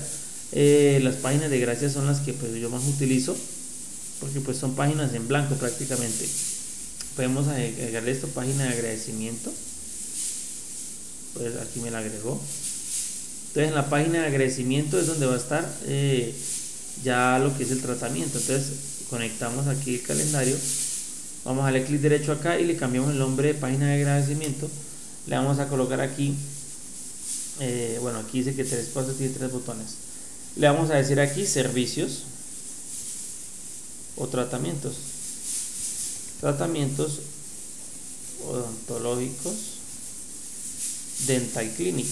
eh, las páginas de gracias son las que pues yo más utilizo, porque pues son páginas en blanco prácticamente. Podemos agregarle esta página de agradecimiento, pues aquí me la agregó entonces en la página de agradecimiento es donde va a estar eh, ya lo que es el tratamiento. Entonces conectamos aquí el calendario. Vamos a darle clic derecho acá y le cambiamos el nombre de página de agradecimiento. Le vamos a colocar aquí eh, bueno, aquí dice que tres pasos tiene tres botones. Le vamos a decir aquí servicios o tratamientos. Tratamientos odontológicos Dental Clinic.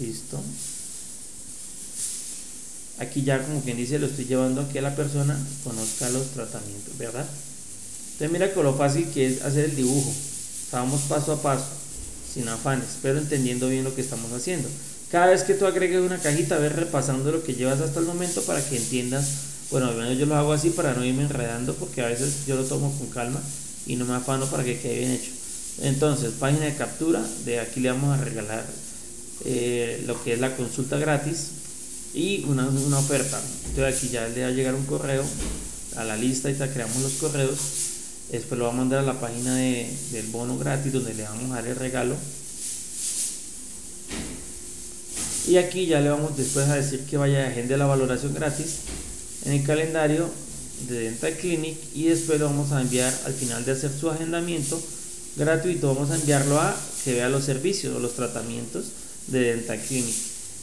Listo. Aquí ya como quien dice lo estoy llevando aquí a la persona conozca los tratamientos, ¿verdad? Entonces mira con lo fácil que es hacer el dibujo. Vamos paso a paso, sin afanes, pero entendiendo bien lo que estamos haciendo. Cada vez que tú agregues una cajita, ves repasando lo que llevas hasta el momento para que entiendas. Bueno, al menos yo lo hago así para no irme enredando, porque a veces yo lo tomo con calma y no me afano para que quede bien hecho. Entonces, página de captura, de aquí le vamos a regalar eh, lo que es la consulta gratis y una, una oferta. Entonces aquí ya le va a llegar un correo a la lista y ya creamos los correos Después lo va a mandar a la página de, del bono gratis donde le vamos a dar el regalo. Y aquí ya le vamos después a decir que vaya a agenda la valoración gratis en el calendario de Dental Clinic y después lo vamos a enviar al final de hacer su agendamiento gratuito. Vamos a enviarlo a que vea los servicios o los tratamientos de Dental Clinic.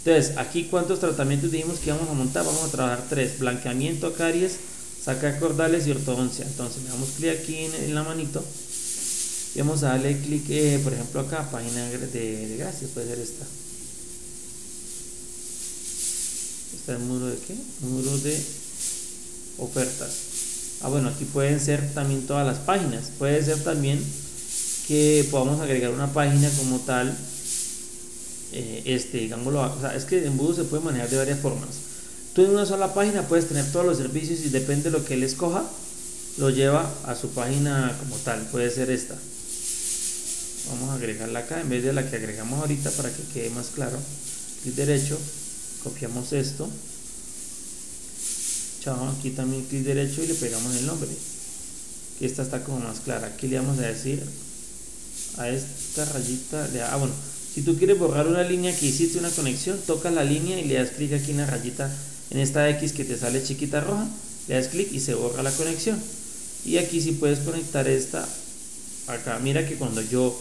Entonces, aquí cuántos tratamientos dijimos que vamos a montar. Vamos a trabajar tres: blanqueamiento, caries sacar cordales y ortodoncia. Entonces le damos clic aquí en, la manito y vamos a darle clic, eh, por ejemplo, acá, página de, de gracias, puede ser esta. Está el muro de qué? De ofertas. Ah, bueno, aquí pueden ser también todas las páginas. Puede ser también que podamos agregar una página como tal. Eh, este, digámoslo, o sea, es que en embudo se puede manejar de varias formas Tú en una sola página puedes tener todos los servicios y depende de lo que él escoja, lo lleva a su página como tal. Puede ser esta. Vamos a agregarla acá en vez de la que agregamos ahorita para que quede más claro. Clic derecho, copiamos esto. Chao, aquí también clic derecho y le pegamos el nombre. Que esta está como más clara. Aquí le vamos a decir a esta rayita de ah bueno si tú quieres borrar una línea que hiciste una conexión toca la línea y le das clic aquí en la rayita en esta X que te sale chiquita roja, le das clic y se borra la conexión. Y aquí si puedes conectar esta acá. Mira que cuando yo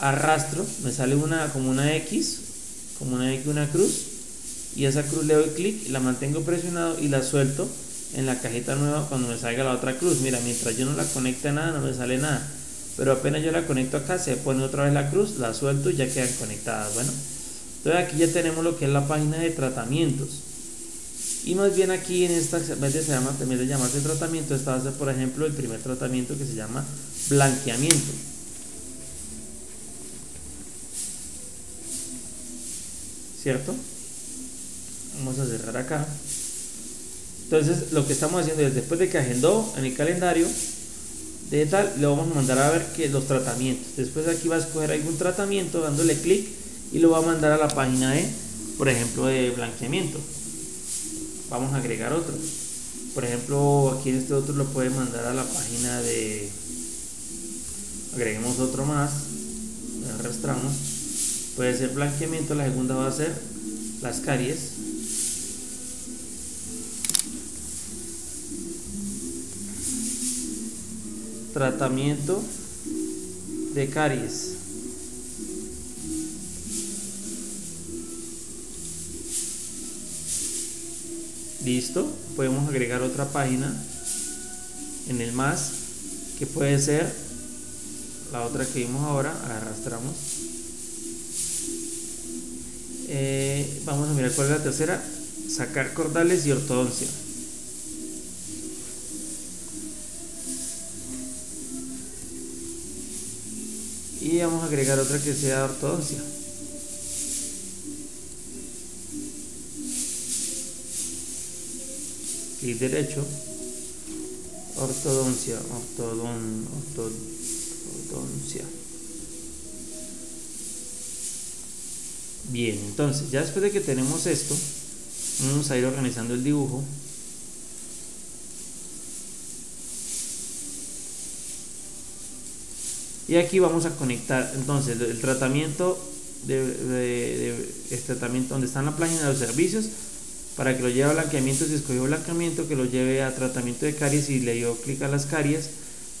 arrastro me sale una como una X, como una X, una cruz. Y esa cruz le doy clic, la mantengo presionado y la suelto en la cajita nueva cuando me salga la otra cruz. Mira, mientras yo no la conecte a nada, no me sale nada. Pero apenas yo la conecto acá, se pone otra vez la cruz, la suelto y ya quedan conectadas. Bueno, entonces aquí ya tenemos lo que es la página de tratamientos. Y más bien aquí en esta, vez se llama, de llamarse tratamiento, esta va a ser por ejemplo el primer tratamiento que se llama blanqueamiento. ¿Cierto? Vamos a cerrar acá. Entonces lo que estamos haciendo es después de que agendó en el calendario de tal, le vamos a mandar a ver que los tratamientos. Después aquí va a escoger algún tratamiento dándole clic y lo va a mandar a la página de, por ejemplo, de blanqueamiento vamos a agregar otro. Por ejemplo, aquí en este otro lo puede mandar a la página de... Agreguemos otro más. Arrastramos. Puede ser blanqueamiento, la segunda va a ser las caries. Tratamiento de caries. listo podemos agregar otra página en el más que puede ser la otra que vimos ahora arrastramos eh, vamos a mirar cuál es la tercera sacar cordales y ortodoncia otra que sea ortodoncia clic derecho, ortodoncia, ortodon, ortodoncia. Bien, entonces ya después de que tenemos esto, vamos a ir organizando el dibujo. Y aquí vamos a conectar entonces el tratamiento de, este tratamiento donde está en la página de los servicios para que lo lleve a blanqueamiento, si escogió blanqueamiento, que lo lleve a tratamiento de caries y le dio clic a las caries,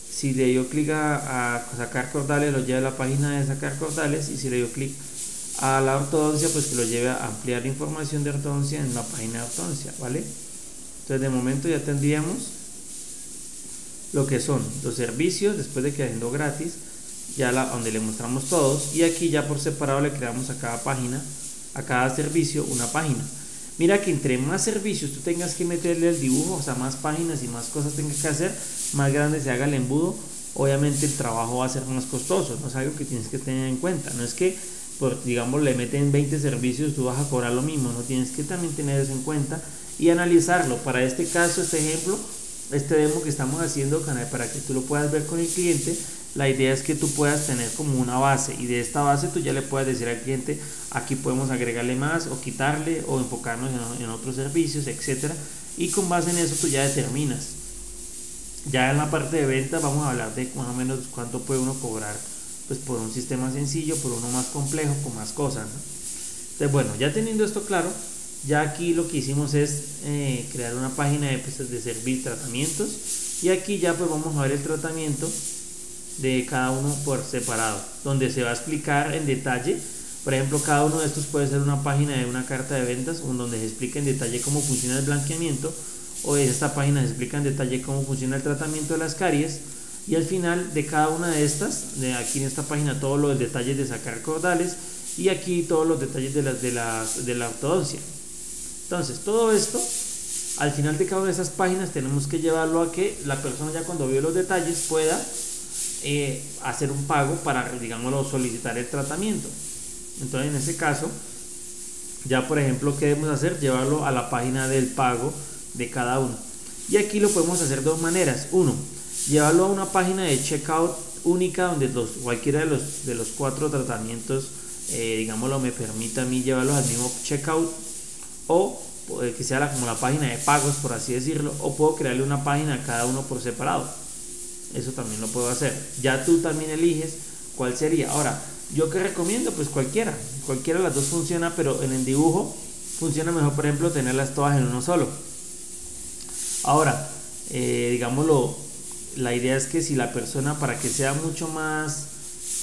Si le dio clic a, sacar cordales, lo lleva a la página de sacar cordales. Y si le dio clic a la ortodoncia, pues que lo lleve a ampliar información de ortodoncia en la página de ortodoncia, ¿vale? Entonces de momento ya tendríamos lo que son los servicios después de que haciendo gratis, ya la, donde le mostramos todos y aquí ya por separado le creamos a cada página, a cada servicio una página. Mira que entre más servicios tú tengas que meterle el dibujo, o sea, más páginas y más cosas tengas que hacer, más grande se haga el embudo, obviamente el trabajo va a ser más costoso, no es algo que tienes que tener en cuenta, no es que por, digamos, le meten 20 servicios, tú vas a cobrar lo mismo, no tienes que también tener eso en cuenta y analizarlo. Para este caso, este ejemplo, este demo que estamos haciendo, para que tú lo puedas ver con el cliente, la idea es que tú puedas tener como una base y de esta base tú ya le puedes decir al cliente aquí podemos agregarle más o quitarle o enfocarnos en, otros servicios, etcétera y con base en eso tú ya determinas. Ya en la parte de venta vamos a hablar de más o menos cuánto puede uno cobrar pues por un sistema sencillo, por uno más complejo, con más cosas. Entonces bueno, ya teniendo esto claro, ya aquí lo que hicimos es eh, crear una página de, pues, de servir tratamientos y aquí ya pues vamos a ver el tratamiento de cada uno por separado, donde se va a explicar en detalle. Por ejemplo, cada uno de estos puede ser una página de una carta de ventas donde se explica en detalle cómo funciona el blanqueamiento o en esta página se explica en detalle cómo funciona el tratamiento de las caries y al final de cada una de estas, de aquí en esta página todos los detalles de sacar cordales y aquí todos los detalles de, las, de, las, de la ortodoncia. Entonces, todo esto, al final de cada una de esas páginas tenemos que llevarlo a que la persona ya cuando vio los detalles pueda eh, hacer un pago para, digámoslo, solicitar el tratamiento. Entonces, en ese caso, ya por ejemplo, ¿qué debemos hacer? Llevarlo a la página del pago de cada uno. Y aquí lo podemos hacer de dos maneras. Uno, llevarlo a una página de checkout única donde los, cualquiera de los, de los cuatro tratamientos, eh, digámoslo, me permita a mí llevarlos al mismo checkout o que sea como la página de pagos, por así decirlo, o puedo crearle una página a cada uno por separado eso también lo puedo hacer. Ya tú también eliges cuál sería. Ahora, yo que recomiendo, pues cualquiera, cualquiera de las dos funciona, pero en el dibujo funciona mejor, por ejemplo, tenerlas todas en uno solo. Ahora, eh, digámoslo, la idea es que si la persona, para que sea mucho más,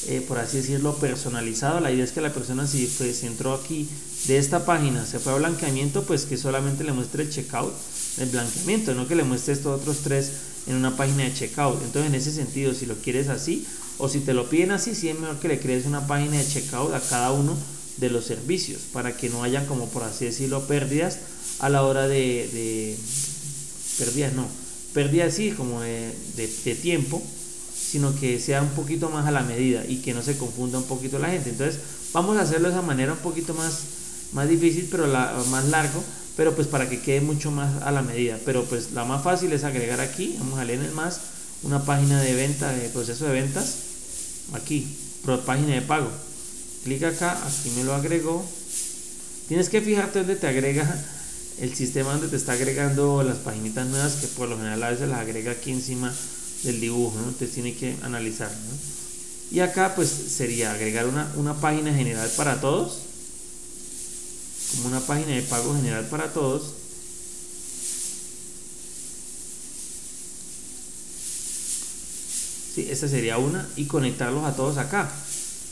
eh, por así decirlo, personalizado, la idea es que la persona si pues entró aquí de esta página, se fue a blanqueamiento, pues que solamente le muestre el checkout del blanqueamiento, no que le muestre estos otros tres en una página de checkout. Entonces, en ese sentido, si lo quieres así o si te lo piden así, sí es mejor que le crees una página de checkout a cada uno de los servicios para que no haya como por así decirlo pérdidas a la hora de, pérdidas no pérdidas sí como de, de, tiempo sino que sea un poquito más a la medida y que no se confunda un poquito la gente entonces vamos a hacerlo de esa manera un poquito más más difícil pero la, más largo pero pues para que quede mucho más a la medida. Pero pues la más fácil es agregar aquí, vamos a leer en el más, una página de venta, de proceso de ventas, aquí, página de pago. Clic acá, aquí me lo agregó. Tienes que fijarte dónde te agrega el sistema donde te está agregando las paginitas nuevas, que por lo general a veces las agrega aquí encima del dibujo, entonces tiene que analizar. Y acá pues sería agregar una, una página general para todos como una página de pago general para todos. Sí, esta sería una y conectarlos a todos acá.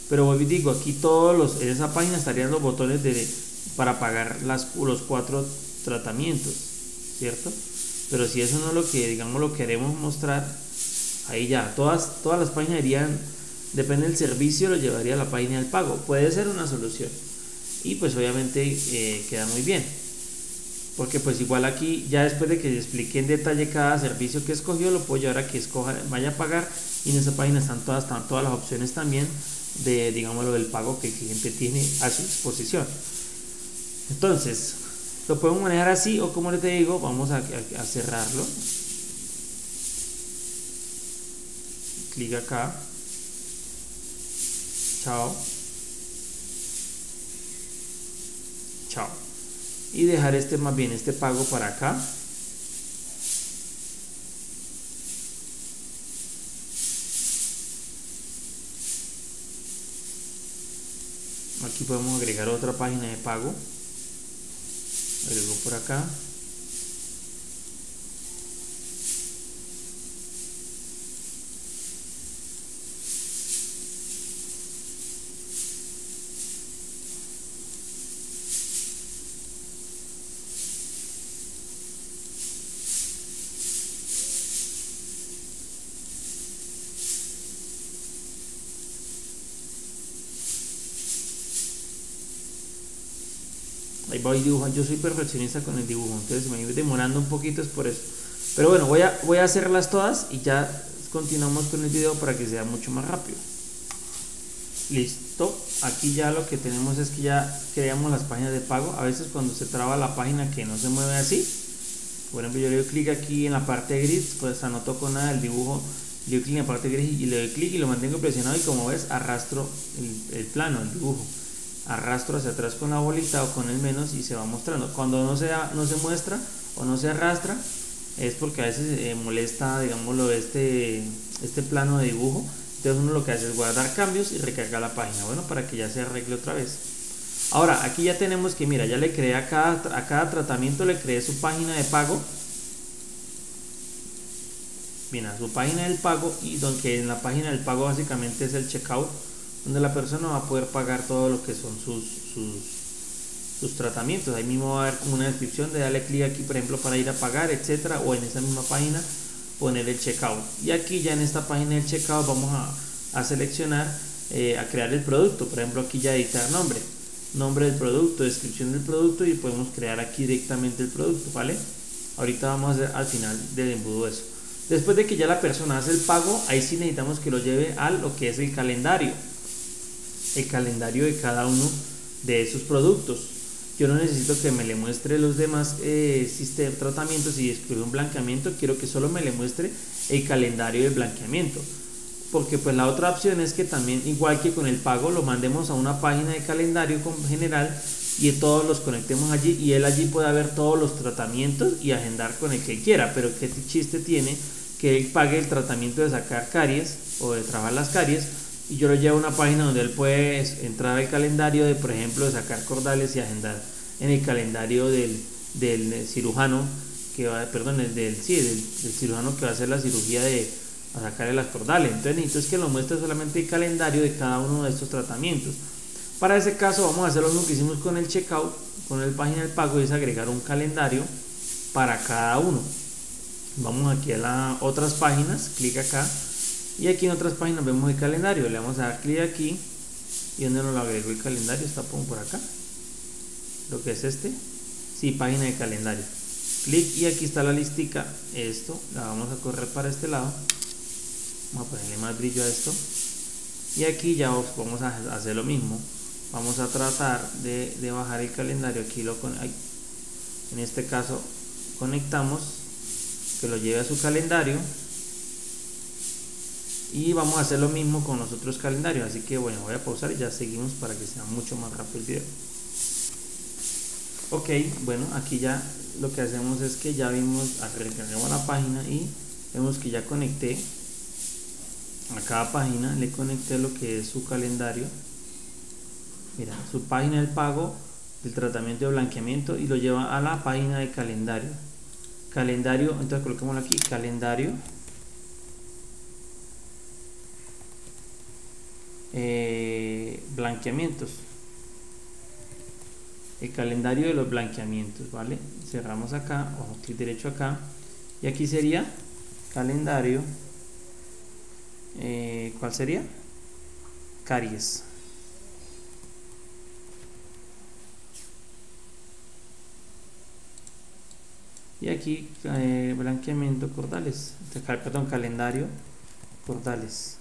Pero hoy digo, aquí todos los, en esa página estarían los botones de, para pagar las, los cuatro tratamientos, ¿cierto? Pero si eso no es lo que, digamos, lo queremos mostrar, ahí ya, todas, todas las páginas irían, depende del servicio, lo llevaría a la página del pago. Puede ser una solución y pues obviamente eh, queda muy bien. Porque pues igual aquí ya después de que le expliqué en detalle cada servicio que escogió lo puedo llevar a que escoja vaya a pagar. Y en esa página están todas están todas las opciones también de digamos lo del pago que el cliente tiene a su disposición. Entonces lo podemos manejar así o como les digo vamos a, a cerrarlo clic acá. Chao y dejar este más bien este pago para acá. Aquí podemos agregar otra página de pago. Agrego por acá yo soy perfeccionista con el dibujo, entonces me voy demorando un poquito es por eso. Pero bueno, voy a, voy a hacerlas todas y ya continuamos con el video para que sea mucho más rápido. Listo, aquí ya lo que tenemos es que ya creamos las páginas de pago. A veces cuando se traba la página que no se mueve así, por ejemplo yo le doy clic aquí en la parte de grid, pues no toco nada del dibujo, le doy clic en la parte de grid y le doy clic y lo mantengo presionado y como ves arrastro el, plano, el dibujo. Arrastro hacia atrás con la bolita o con el menos y se va mostrando. Cuando no se, no se muestra o no se arrastra, es porque a veces eh, molesta, digámoslo, este, este plano de dibujo. Entonces uno lo que hace es guardar cambios y recargar la página, bueno, para que ya se arregle otra vez. Ahora, aquí ya tenemos que, mira, ya le creé a cada, a cada tratamiento, le creé su página de pago. Mira, su página del pago y donde en la página del pago básicamente es el checkout, donde la persona va a poder pagar todo lo que son sus, sus tratamientos. Ahí mismo va a haber como una descripción de darle clic aquí, por ejemplo, para ir a pagar, etcétera, o en esa misma página poner el checkout. Y aquí ya en esta página del checkout vamos a, a seleccionar, eh, a crear el producto. Por ejemplo, aquí ya editar nombre, nombre del producto, descripción del producto y podemos crear aquí directamente el producto, ¿vale? Ahorita vamos a hacer al final del embudo eso. Después de que ya la persona hace el pago, ahí sí necesitamos que lo lleve a lo que es el calendario. El calendario de cada uno de esos productos yo no necesito que me le muestre los demás eh, sistemas, tratamientos y escribe un blanqueamiento, quiero que solo me le muestre el calendario de blanqueamiento. Porque pues la otra opción es que también, igual que con el pago, lo mandemos a una página de calendario general y todos los conectemos allí y él allí pueda ver todos los tratamientos y agendar con el que quiera. Pero qué chiste tiene que él pague el tratamiento de sacar caries o de trabajar las caries y yo lo llevo a una página donde él puede entrar al calendario de, por ejemplo, de sacar cordales y agendar en el calendario del, del cirujano que va, perdón, del, sí, del, cirujano que va a hacer la cirugía de sacarle las cordales. Entonces necesito es que lo muestre solamente el calendario de cada uno de estos tratamientos. Para ese caso vamos a hacer lo mismo que hicimos con el checkout, con el página del pago, y es agregar un calendario para cada uno. Vamos aquí a las otras páginas, clic acá y aquí en otras páginas vemos el calendario. Le vamos a dar clic aquí. Y donde nos lo agrego el calendario está por acá. Lo que es este. Sí página de calendario. Clic y aquí está la listica. Esto la vamos a correr para este lado. Vamos a ponerle más brillo a esto. Y aquí ya vamos a hacer lo mismo. Vamos a tratar de, de bajar el calendario. Aquí lo con en este caso conectamos que lo lleve a su calendario y vamos a hacer lo mismo con los otros calendarios. Así que bueno voy a pausar y ya seguimos para que sea mucho más rápido el video. Ok bueno aquí ya lo que hacemos es que ya vimos agregamos la página y vemos que ya conecté a cada página. Le conecté lo que es su calendario. Mira su página del pago del tratamiento de blanqueamiento y lo lleva a la página de calendario. Calendario entonces coloquemos aquí calendario Eh, blanqueamientos. El calendario de los blanqueamientos vale cerramos acá o clic derecho acá. Y aquí sería calendario. Eh, ¿cuál sería? caries. Y aquí eh, blanqueamiento cordales. Perdón calendario cordales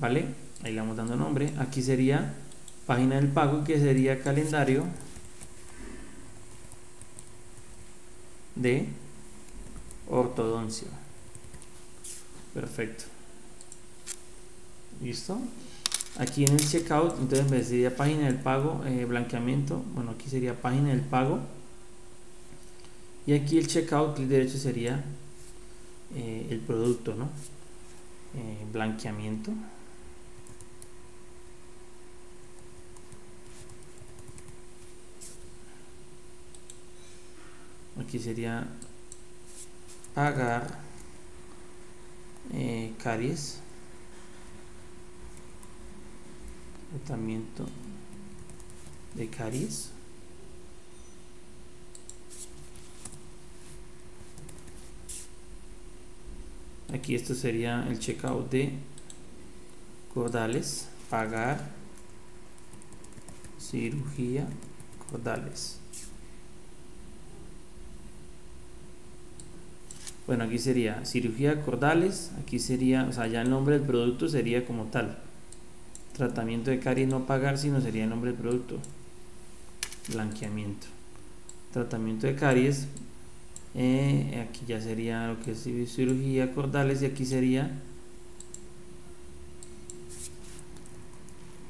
¿vale? Ahí le vamos dando nombre. Aquí sería página del pago, que sería calendario de ortodoncia. Perfecto. ¿Listo? Aquí en el checkout, entonces en vez sería página del pago, eh, blanqueamiento, bueno, aquí sería página del pago. Y aquí el checkout, clic derecho sería eh, el producto, ¿no? Eh, blanqueamiento. Aquí sería pagar eh, caries tratamiento de caries aquí esto sería el checkout de cordales pagar cirugía Cordales. Bueno, aquí sería cirugía cordales, aquí sería, o sea, ya el nombre del producto sería como tal. Tratamiento de caries no pagar, sino sería el nombre del producto. Blanqueamiento. Tratamiento de caries, eh, aquí ya sería lo que es cirugía cordales y aquí sería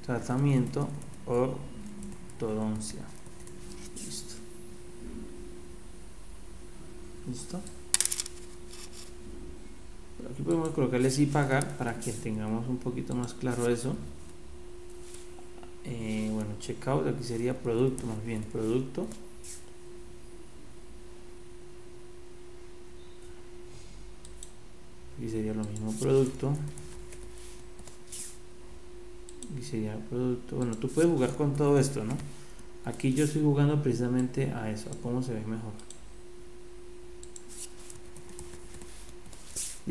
tratamiento ortodoncia. Listo. ¿Listo? Aquí podemos colocarle sí pagar para que tengamos un poquito más claro eso. Eh, bueno checkout aquí sería producto más bien producto. Aquí sería lo mismo producto. Aquí sería producto. Bueno tú puedes jugar con todo esto no aquí yo estoy jugando precisamente a eso a cómo se ve mejor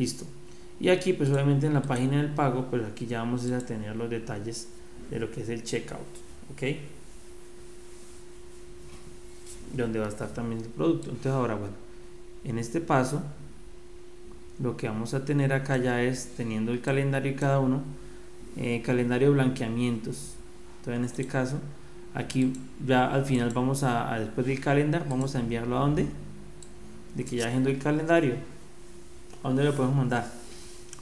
listo. Y aquí pues obviamente en la página del pago pues aquí ya vamos a tener los detalles de lo que es el checkout ok donde va a estar también el producto. Entonces ahora bueno en este paso lo que vamos a tener acá ya es teniendo el calendario cada uno eh, calendario de blanqueamientos. Entonces en este caso aquí ya al final vamos a, después del calendario vamos a enviarlo a donde de que ya haciendo el calendario a dónde lo podemos mandar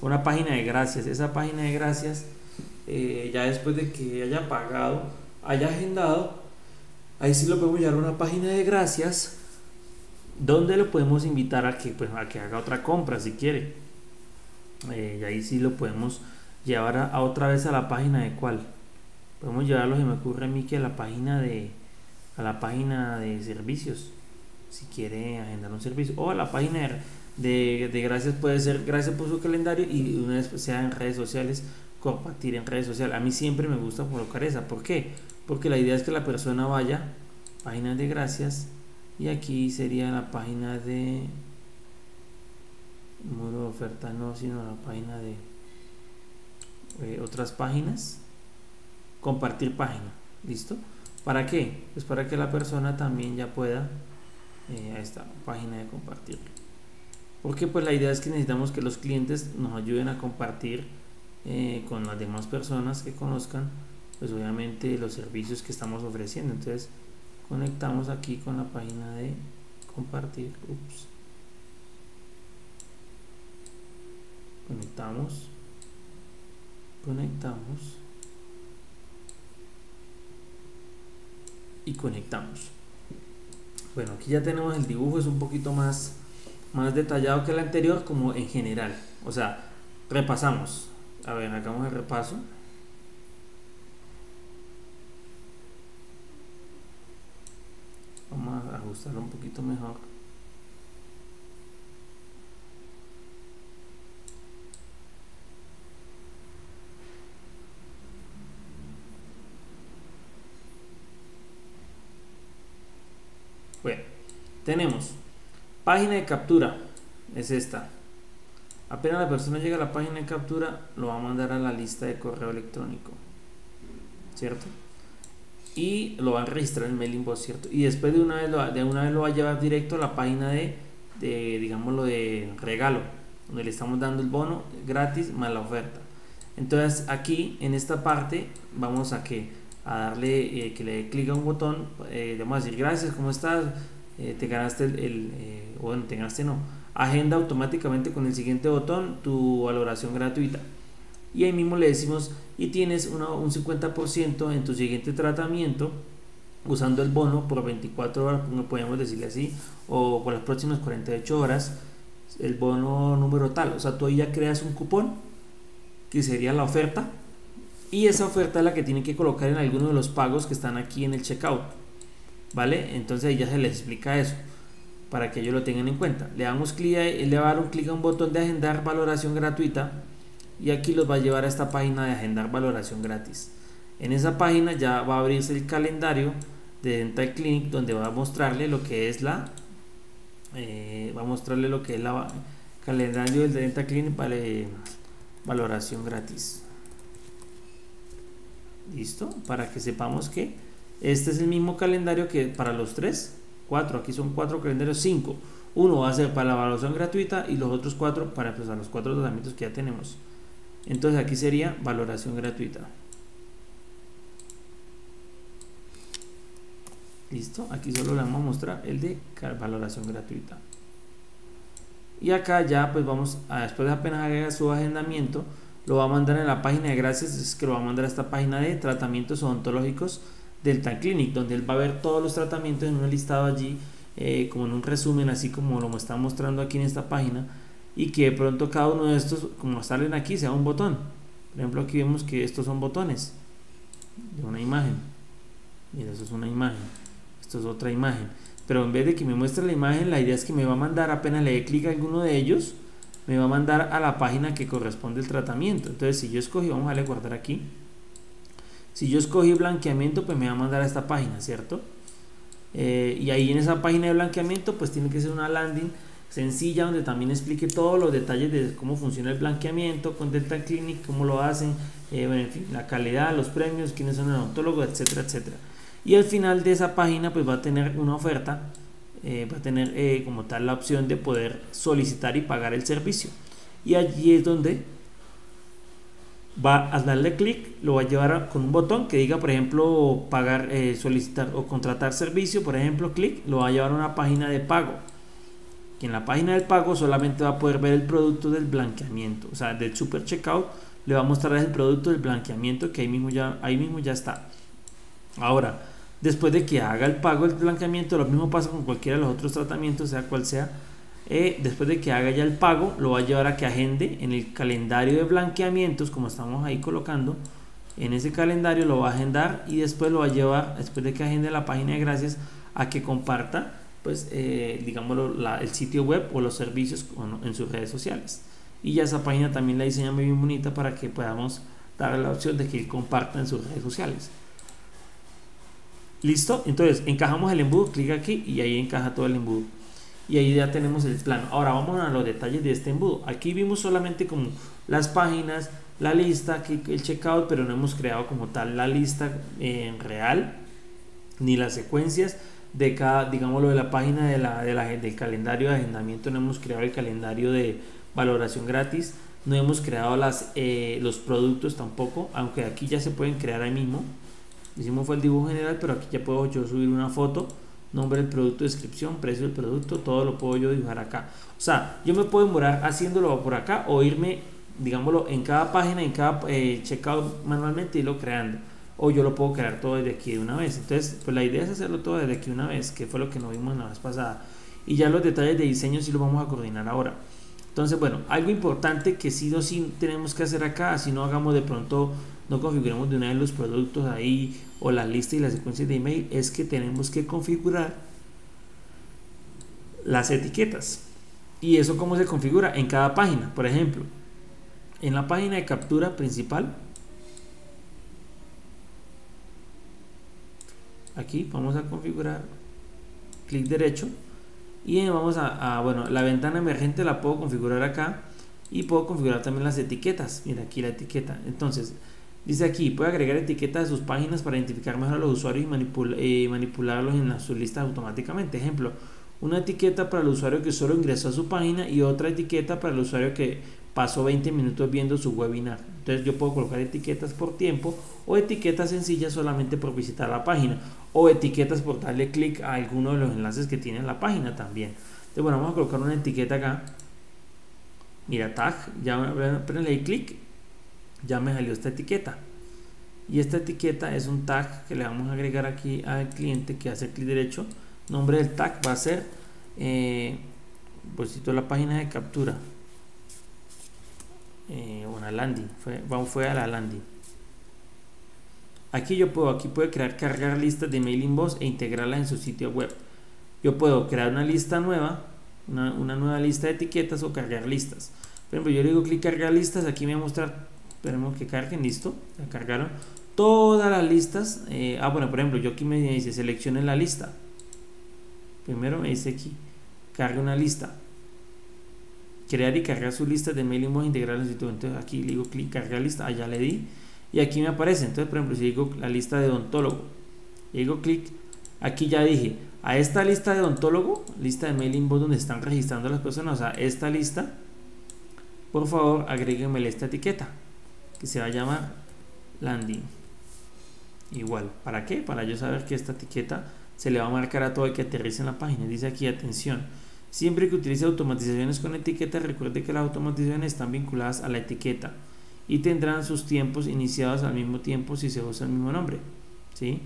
una página de gracias. Esa página de gracias eh, ya después de que haya pagado haya agendado ahí sí lo podemos llevar a una página de gracias donde lo podemos invitar a que pues a que haga otra compra si quiere. Eh, y ahí sí lo podemos llevar a, otra vez a la página de cuál. Podemos llevarlo se me ocurre a mí que a la página de a la página de servicios si quiere agendar un servicio o a la página de de, de, gracias puede ser gracias por su calendario y una vez sea en redes sociales compartir en redes sociales. A mí siempre me gusta colocar esa. ¿por qué? porque la idea es que la persona vaya página de gracias y aquí sería la página de muro de oferta no sino la página de eh, otras páginas. Compartir página listo para qué pues para que la persona también ya pueda eh, esta página de compartir porque pues la idea es que necesitamos que los clientes nos ayuden a compartir eh, con las demás personas que conozcan pues obviamente los servicios que estamos ofreciendo. Entonces conectamos aquí con la página de compartir. Conectamos. Conectamos. Y conectamos. Bueno aquí ya tenemos el dibujo es un poquito más más detallado que el anterior como en general. O sea, repasamos. A ver, hagamos el repaso. Vamos a ajustarlo un poquito mejor. Bueno, tenemos Página de captura es esta. Apenas la persona llega a la página de captura, lo va a mandar a la lista de correo electrónico. ¿Cierto? Y lo va a registrar en mailing box, ¿cierto? Y después de una vez lo, de una vez lo va a llevar directo a la página de, de digámoslo, de regalo, donde le estamos dando el bono gratis más la oferta. Entonces aquí en esta parte vamos a que a darle eh, que le dé clic a un botón, eh, vamos a decir gracias, ¿cómo estás? Eh, te ganaste el, eh, bueno, te ganaste no, agenda automáticamente con el siguiente botón tu valoración gratuita. Y ahí mismo le decimos, y tienes un 50% en tu siguiente tratamiento usando el bono por 24 horas, como podemos decirle así, o por las próximas 48 horas, el bono número tal. O sea, tú ahí ya creas un cupón, que sería la oferta, y esa oferta es la que tiene que colocar en alguno de los pagos que están aquí en el checkout. ¿vale? Entonces ahí ya se les explica eso para que ellos lo tengan en cuenta. Le damos clic le va a dar un clic a un botón de agendar valoración gratuita y aquí los va a llevar a esta página de agendar valoración gratis. En esa página ya va a abrirse el calendario de Dental Clinic donde va a mostrarle lo que es la eh, va a mostrarle lo que es la calendario del Dental Clinic para valoración gratis. ¿Listo? Para que sepamos que Este es el mismo calendario que para los tres, cuatro, aquí son cuatro calendarios, cinco. Uno va a ser para la evaluación gratuita y los otros cuatro para pues, los cuatro tratamientos que ya tenemos. Entonces aquí sería valoración gratuita. Listo, aquí solo le vamos a mostrar el de valoración gratuita. Y acá ya pues vamos a después de apenas agregar su agendamiento, lo va a mandar en la página de gracias, es que lo va a mandar a esta página de tratamientos odontológicos del Tan Clinic, donde él va a ver todos los tratamientos en un listado allí, eh, como en un resumen, así como lo está mostrando aquí en esta página, y que de pronto cada uno de estos, como salen aquí, sea un botón. Por ejemplo, aquí vemos que estos son botones de una imagen. Mira, eso es una imagen. Esto es otra imagen. Pero en vez de que me muestre la imagen, la idea es que me va a mandar, apenas le dé clic a alguno de ellos, me va a mandar a la página que corresponde al tratamiento. Entonces, si yo escogí, vamos a darle guardar aquí. Si yo escogí blanqueamiento, pues me va a mandar a esta página, ¿cierto? Eh, y ahí en esa página de blanqueamiento, pues tiene que ser una landing sencilla donde también explique todos los detalles de cómo funciona el blanqueamiento con Delta Clinic, cómo lo hacen, eh, en fin, la calidad, los premios, quiénes son el odontólogo, etcétera, etcétera. Y al final de esa página pues va a tener una oferta, eh, va a tener como tal la opción de poder solicitar y pagar el servicio. Y allí es donde va a darle clic, lo va a llevar con un botón que diga, por ejemplo, pagar, solicitar o contratar servicio, por ejemplo, clic, lo va a llevar a una página de pago que en la página del pago solamente va a poder ver el producto del blanqueamiento, o sea, del super checkout le va a mostrar el producto del blanqueamiento que ahí mismo ya, ahí mismo ya está. Ahora, después de que haga el pago del blanqueamiento, lo mismo pasa con cualquiera de los otros tratamientos, sea cual sea, eh, después de que haga ya el pago, lo va a llevar a que agende en el calendario de blanqueamientos, como estamos ahí colocando, en ese calendario lo va a agendar y después lo va a llevar, después de que agende la página de gracias, a que comparta pues eh, digámoslo, el sitio web o los servicios en sus redes sociales. Y ya esa página también la diseñamos bien bonita para que podamos darle la opción de que compartan en sus redes sociales. ¿Listo? Entonces encajamos el embudo, clic aquí y ahí encaja todo el embudo. Y ahí ya tenemos el plano. Ahora vamos a los detalles de este embudo. Aquí vimos solamente como las páginas, la lista, el checkout, pero no hemos creado como tal la lista en real, ni las secuencias de cada, digámoslo, de la página de la, de la, del calendario de agendamiento, no hemos creado el calendario de valoración gratis, no hemos creado las, eh, los productos tampoco, aunque aquí ya se pueden crear ahí mismo. Hicimos fue el dibujo general, pero aquí ya puedo yo subir una foto, nombre del producto, descripción, precio del producto, todo lo puedo yo dibujar acá. O sea, yo me puedo demorar haciéndolo por acá o irme, digámoslo, en cada página, en cada eh, checkout manualmente y lo creando o yo lo puedo crear todo desde aquí de una vez. Entonces, pues la idea es hacerlo todo desde aquí una vez, que fue lo que nos vimos la vez pasada. Y ya los detalles de diseño sí los vamos a coordinar ahora. Entonces, bueno, algo importante que sí o sí tenemos que hacer acá, si no hagamos de pronto, no configuramos de una vez los productos ahí o la lista y las secuencias de email, es que tenemos que configurar las etiquetas. ¿Y eso cómo se configura? En cada página, por ejemplo, en la página de captura principal, aquí vamos a configurar clic derecho y vamos a, bueno la ventana emergente la puedo configurar acá y puedo configurar también las etiquetas mira aquí la etiqueta entonces dice aquí puede agregar etiquetas a sus páginas para identificar mejor a los usuarios y eh, manipularlos en sus listas automáticamente ejemplo una etiqueta para el usuario que solo ingresó a su página y otra etiqueta para el usuario que pasó 20 minutos viendo su webinar. Entonces yo puedo colocar etiquetas por tiempo o etiquetas sencillas solamente por visitar la página o etiquetas por darle clic a alguno de los enlaces que tiene la página también. Entonces bueno, vamos a colocar una etiqueta acá. Mira, tag, ya le clic, ya me salió esta etiqueta. Y esta etiqueta es un tag que le vamos a agregar aquí al cliente que hace clic derecho. Nombre del tag va a ser, eh, pues la página de captura eh, una landing fue, fue a la landing aquí yo puedo aquí puede crear cargar listas de mailing box e integrarla en su sitio web yo puedo crear una lista nueva una, nueva lista de etiquetas o cargar listas por ejemplo yo le digo clic cargar listas aquí me va a mostrar esperemos que carguen listo ya cargaron todas las listas eh, ah bueno por ejemplo yo aquí me dice seleccione la lista primero me dice aquí cargue una lista crear y cargar su lista de mailing a integrar en sitio. Entonces aquí le digo clic, cargar lista, allá le di y aquí me aparece. Entonces, por ejemplo, si digo la lista de odontólogo, y digo clic, aquí ya dije, a esta lista de odontólogo, lista de mailing bot donde están registrando las personas, a esta lista, por favor agréguenme esta etiqueta que se va a llamar landing. Igual, ¿para qué? Para yo saber que esta etiqueta se le va a marcar a todo el que aterrice en la página. Dice aquí, atención, siempre que utilice automatizaciones con etiqueta, recuerde que las automatizaciones están vinculadas a la etiqueta y tendrán sus tiempos iniciados al mismo tiempo si se usa el mismo nombre. ¿sí?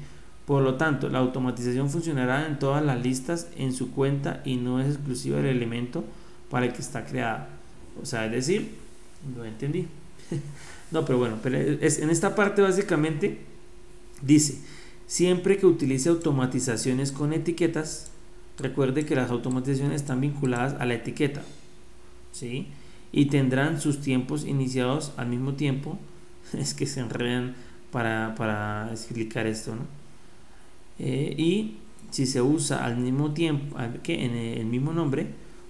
Por lo tanto, la automatización funcionará en todas las listas en su cuenta y no es exclusiva del elemento para el que está creada. O sea, es decir, lo entendí. no, pero bueno, pero es, en esta parte básicamente dice, siempre que utilice automatizaciones con etiquetas, recuerde que las automatizaciones están vinculadas a la etiqueta. ¿sí? Y tendrán sus tiempos iniciados al mismo tiempo. Es que se enredan para, para explicar esto, ¿no? Eh, y si se usa al mismo tiempo que en el mismo nombre,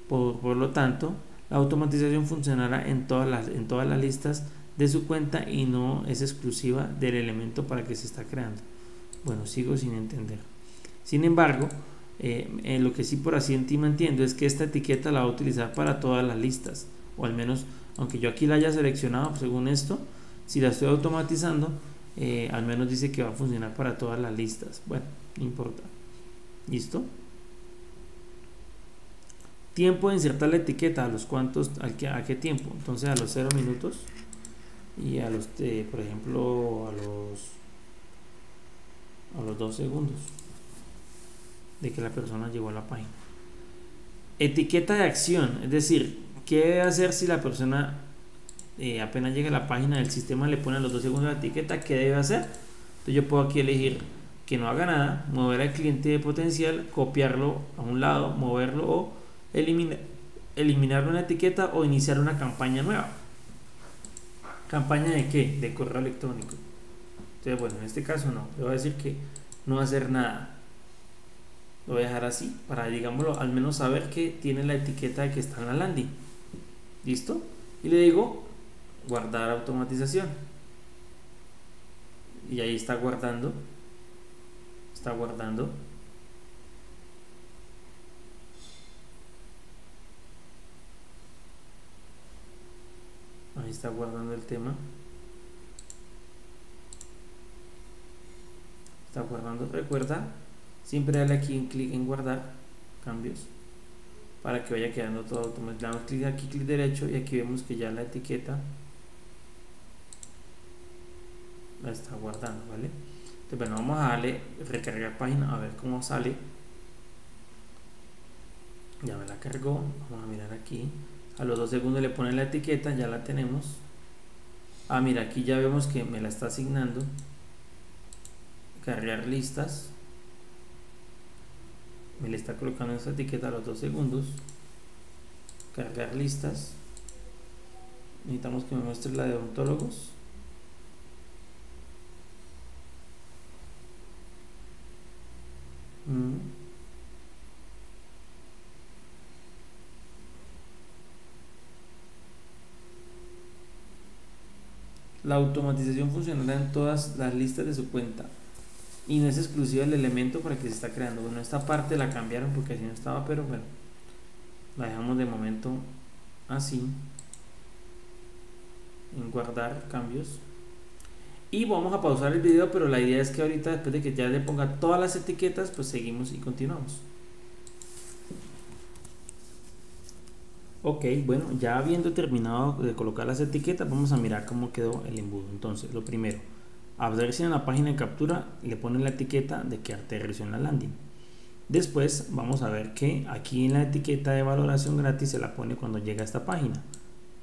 por, lo tanto, la automatización funcionará en todas, las, en todas las listas de su cuenta y no es exclusiva del elemento para que se está creando. Bueno, sigo sin entender. Sin embargo, eh, lo que sí por así entiendo es que esta etiqueta la va a utilizar para todas las listas, o al menos, aunque yo aquí la haya seleccionado según esto, si la estoy automatizando, eh, al menos dice que va a funcionar para todas las listas. Bueno, no importa. ¿Listo? Tiempo de insertar la etiqueta, a los cuantos, a qué tiempo. Entonces a los 0 minutos y a los, eh, por ejemplo, a los, a los 2 segundos de que la persona llegó a la página. Etiqueta de acción, es decir, ¿qué debe hacer si la persona eh, apenas llega a la página del sistema le pone los dos segundos la etiqueta, ¿qué debe hacer? Entonces yo puedo aquí elegir que no haga nada, mover al cliente de potencial, copiarlo a un lado, moverlo o eliminar, eliminar una etiqueta o iniciar una campaña nueva. ¿Campaña de qué? De correo electrónico. Entonces, bueno, en este caso no. Le voy a decir que no va a hacer nada. Lo voy a dejar así para, digámoslo, al menos saber que tiene la etiqueta de que está en la landing. ¿Listo? Y le digo guardar automatización y ahí está guardando está guardando ahí está guardando el tema está guardando recuerda siempre dale aquí un clic en guardar cambios para que vaya quedando todo automático damos clic aquí clic derecho y aquí vemos que ya la etiqueta la está guardando, ¿vale? Entonces, bueno, vamos a darle recargar página a ver cómo sale. Ya me la cargó, vamos a mirar aquí. A los dos segundos le pone la etiqueta, ya la tenemos. Ah, mira, aquí ya vemos que me la está asignando. Cargar listas. Me le está colocando esa etiqueta a los dos segundos. Cargar listas. Necesitamos que me muestre la de odontólogos. Mm. La automatización funcionará en todas las listas de su cuenta. Y no es exclusiva del elemento para que se está creando. Bueno, esta parte la cambiaron porque así no estaba, pero bueno, la dejamos de momento así en guardar cambios. Y vamos a pausar el video pero la idea es que ahorita después de que ya le ponga todas las etiquetas pues seguimos y continuamos ok bueno ya habiendo terminado de colocar las etiquetas vamos a mirar cómo quedó el embudo entonces lo primero si en la página de captura le ponen la etiqueta de que aterrizó en la landing después vamos a ver que aquí en la etiqueta de valoración gratis se la pone cuando llega a esta página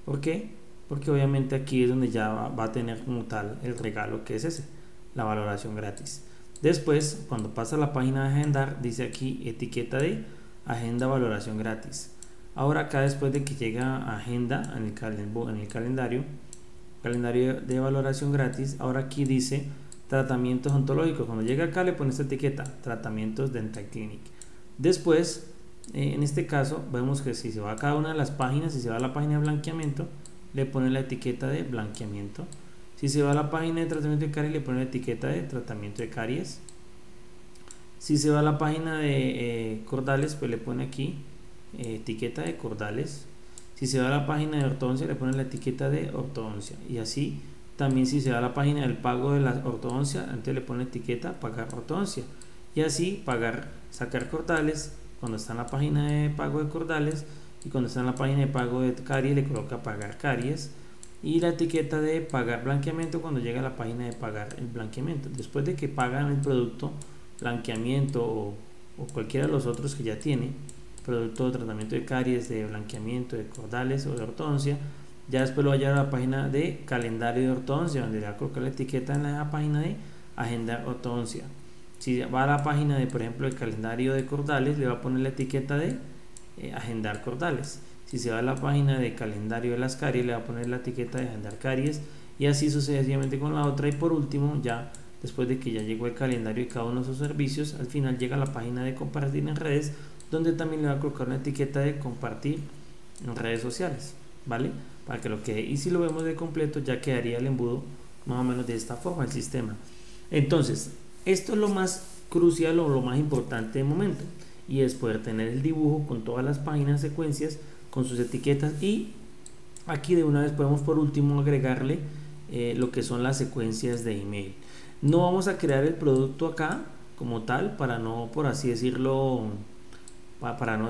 ¿por qué? porque obviamente aquí es donde ya va, a tener como tal el regalo que es ese, la valoración gratis. Después, cuando pasa a la página de agendar, dice aquí etiqueta de agenda valoración gratis. Ahora acá después de que llega agenda en el, en el calendario, calendario de valoración gratis, ahora aquí dice tratamientos ontológicos. Cuando llega acá le pone esta etiqueta, tratamientos dental clinic. Después, eh, en este caso, vemos que si se va a cada una de las páginas, si se va a la página de blanqueamiento, le pone la etiqueta de blanqueamiento. Si se va a la página de tratamiento de caries, le pone la etiqueta de tratamiento de caries. Si se va a la página de eh, Cordales, pues le pone aquí eh, etiqueta de Cordales. Si se va a la página de ortodoncia, le pone la etiqueta de ortodoncia. Y así también si se va a la página del pago de la ortodoncia, antes le pone etiqueta pagar ortodoncia. Y así pagar, sacar Cordales, cuando está en la página de pago de Cordales, y cuando está en la página de pago de caries, le coloca pagar caries y la etiqueta de pagar blanqueamiento cuando llega a la página de pagar el blanqueamiento. Después de que pagan el producto, blanqueamiento o, cualquiera de los otros que ya tiene, producto de tratamiento de caries, de blanqueamiento, de cordales o de ortodoncia, ya después lo va a llevar a la página de calendario de ortodoncia, donde le va a colocar la etiqueta en la página de agenda ortodoncia. Si va a la página de, por ejemplo, el calendario de cordales, le va a poner la etiqueta de eh, agendar cordales. Si se va a la página de calendario de las caries, le va a poner la etiqueta de agendar caries y así sucesivamente con la otra. Y por último, ya después de que ya llegó el calendario de cada uno de sus servicios, al final llega la página de compartir en redes, donde también le va a colocar una etiqueta de compartir en redes sociales, ¿vale? Para que lo quede. Y si lo vemos de completo, ya quedaría el embudo más o menos de esta forma, el sistema. Entonces, esto es lo más crucial o lo más importante de momento. Y es poder tener el dibujo con todas las páginas, secuencias, con sus etiquetas y aquí de una vez podemos por último agregarle eh, lo que son las secuencias de email no vamos a crear el producto acá como tal para no por así decirlo para, no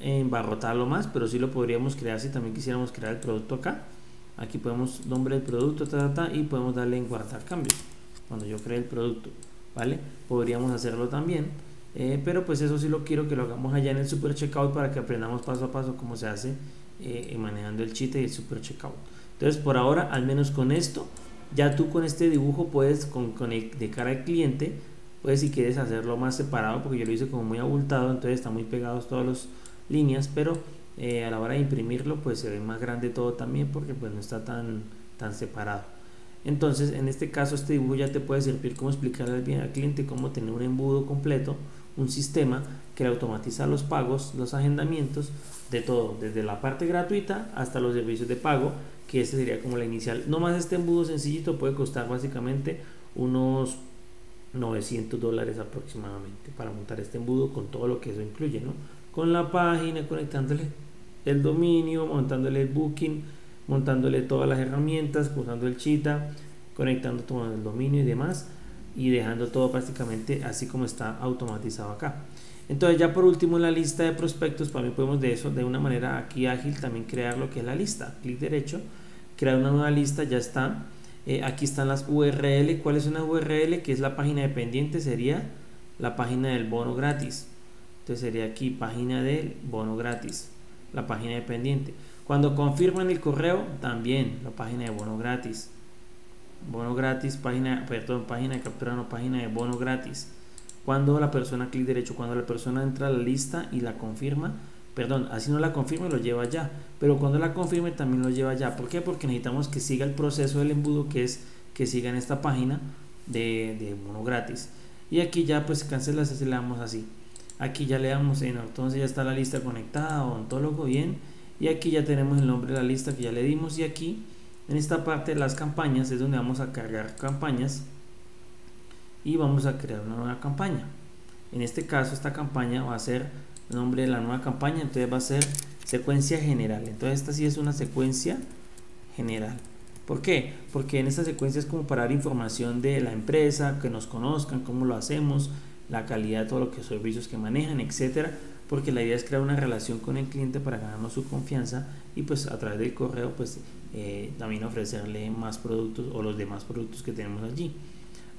embarrotarlo más pero sí lo podríamos crear si también quisiéramos crear el producto acá. Aquí podemos nombre del producto y podemos darle en guardar cambios cuando yo cree el producto vale podríamos hacerlo también eh, pero pues eso sí lo quiero que lo hagamos allá en el super checkout para que aprendamos paso a paso cómo se hace eh, manejando el cheat y el super checkout. Entonces por ahora al menos con esto ya tú con este dibujo puedes con, de cara al cliente puedes si quieres hacerlo más separado porque yo lo hice como muy abultado entonces están muy pegados todas las líneas pero eh, a la hora de imprimirlo pues se ve más grande todo también porque pues no está tan tan separado entonces en este caso este dibujo ya te puede servir como explicarle bien al cliente cómo tener un embudo completo un sistema que automatiza los pagos, los agendamientos, de todo, desde la parte gratuita hasta los servicios de pago, que este sería como la inicial. No más este embudo sencillito puede costar básicamente unos 900 dólares aproximadamente para montar este embudo con todo lo que eso incluye, ¿no? Con la página, conectándole el dominio, montándole el booking, montándole todas las herramientas, usando el chita, conectando todo el dominio y demás y dejando todo prácticamente así como está automatizado acá. Entonces ya por último la lista de prospectos, para mí podemos de eso de una manera aquí ágil también crear lo que es la lista. Clic derecho, crear una nueva lista, ya está. Eh, aquí están las URL. ¿Cuál es una URL? Que es la página dependiente, sería la página del bono gratis. Entonces sería aquí página del bono gratis, la página dependiente. Cuando confirman el correo, también la página de bono gratis bono gratis, página, perdón, página de captura, no página de bono gratis. Cuando la persona, clic derecho, cuando la persona entra a la lista y la confirma, perdón, así no la confirme, lo lleva ya, pero cuando la confirme también lo lleva ya. ¿Por qué? Porque necesitamos que siga el proceso del embudo, que es que siga en esta página de, de bono gratis. Y aquí ya pues cancela, se le damos así. Aquí ya le damos en, entonces ya está la lista conectada, odontólogo, bien. Y aquí ya tenemos el nombre de la lista que ya le dimos y aquí en esta parte de las campañas es donde vamos a cargar campañas y vamos a crear una nueva campaña. En este caso esta campaña va a ser nombre de la nueva campaña, entonces va a ser secuencia general. Entonces esta sí es una secuencia general. ¿Por qué? Porque en esta secuencia es como para dar información de la empresa, que nos conozcan, cómo lo hacemos, la calidad de todos los servicios que manejan, etcétera porque la idea es crear una relación con el cliente para ganarnos su confianza y pues a través del correo pues eh, también ofrecerle más productos o los demás productos que tenemos allí.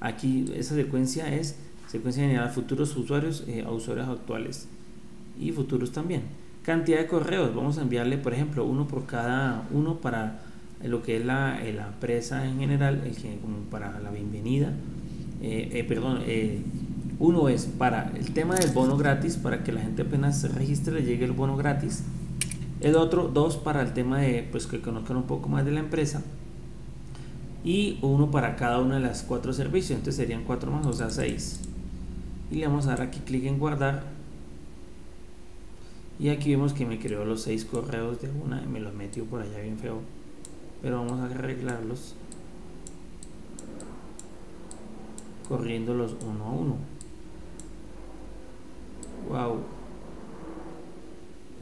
Aquí esa secuencia es secuencia general futuros usuarios eh, a usuarios actuales y futuros también. Cantidad de correos, vamos a enviarle por ejemplo uno por cada uno para lo que es la, eh, la empresa en general, el que, como para la bienvenida, perdón, uno es para el tema del bono gratis, para que la gente apenas se registre le llegue el bono gratis. El otro, dos, para el tema de pues que conozcan un poco más de la empresa. Y uno para cada uno de las cuatro servicios. Entonces serían cuatro más, o sea, seis. Y le vamos a dar aquí clic en guardar. Y aquí vemos que me creó los seis correos de una y me los metió por allá bien feo. Pero vamos a arreglarlos. Corriéndolos uno a uno. Pau.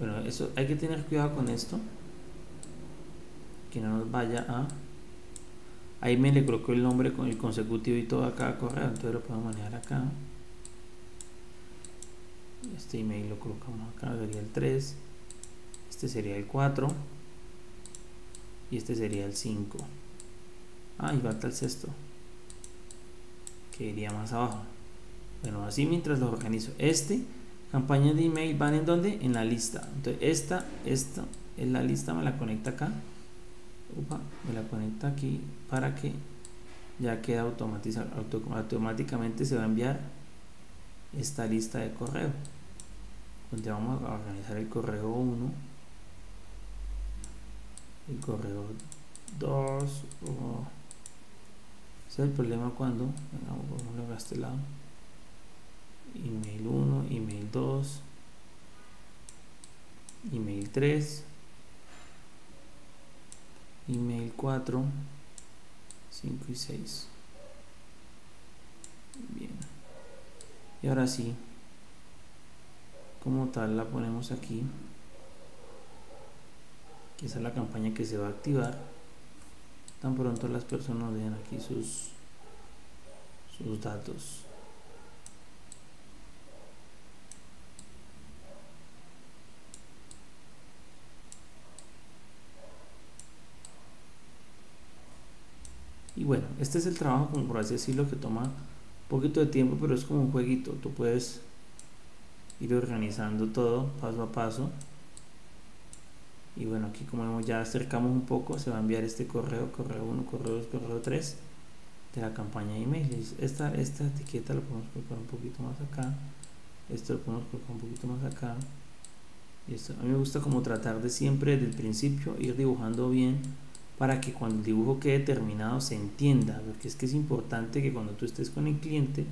Bueno, eso hay que tener cuidado con esto. Que no nos vaya a... Ahí me le colocó el nombre con el consecutivo y todo acá correo, entonces lo podemos manejar acá. Este email lo colocamos acá, sería el 3. Este sería el 4. Y este sería el 5. Ah, y falta el sexto. Que iría más abajo. Bueno, así mientras lo organizo. Este, campaña de email van en donde? En la lista. Entonces, esta, esta, en la lista me la conecta acá. Me la conecta aquí para que ya queda automatizado. automáticamente se va a enviar esta lista de correo. Donde vamos a organizar el correo 1, el correo 2. Ese es el problema cuando, vamos a este lado email 1, email 2, email 3, email 4, 5 y 6. Bien. Y ahora sí, como tal la ponemos aquí. Que esa es la campaña que se va a activar. Tan pronto las personas dejen aquí sus, sus datos. Y bueno, este es el trabajo, como por así decirlo, que toma un poquito de tiempo, pero es como un jueguito. Tú puedes ir organizando todo paso a paso. Y bueno, aquí como ya acercamos un poco, se va a enviar este correo, correo 1, correo 2, correo 3 de la campaña de email. Esta, esta etiqueta lo podemos colocar un poquito más acá. Esto lo podemos colocar un poquito más acá. Y esto, a mí me gusta como tratar de siempre desde el principio ir dibujando bien para que cuando el dibujo quede terminado se entienda, porque es que es importante que cuando tú estés con el cliente,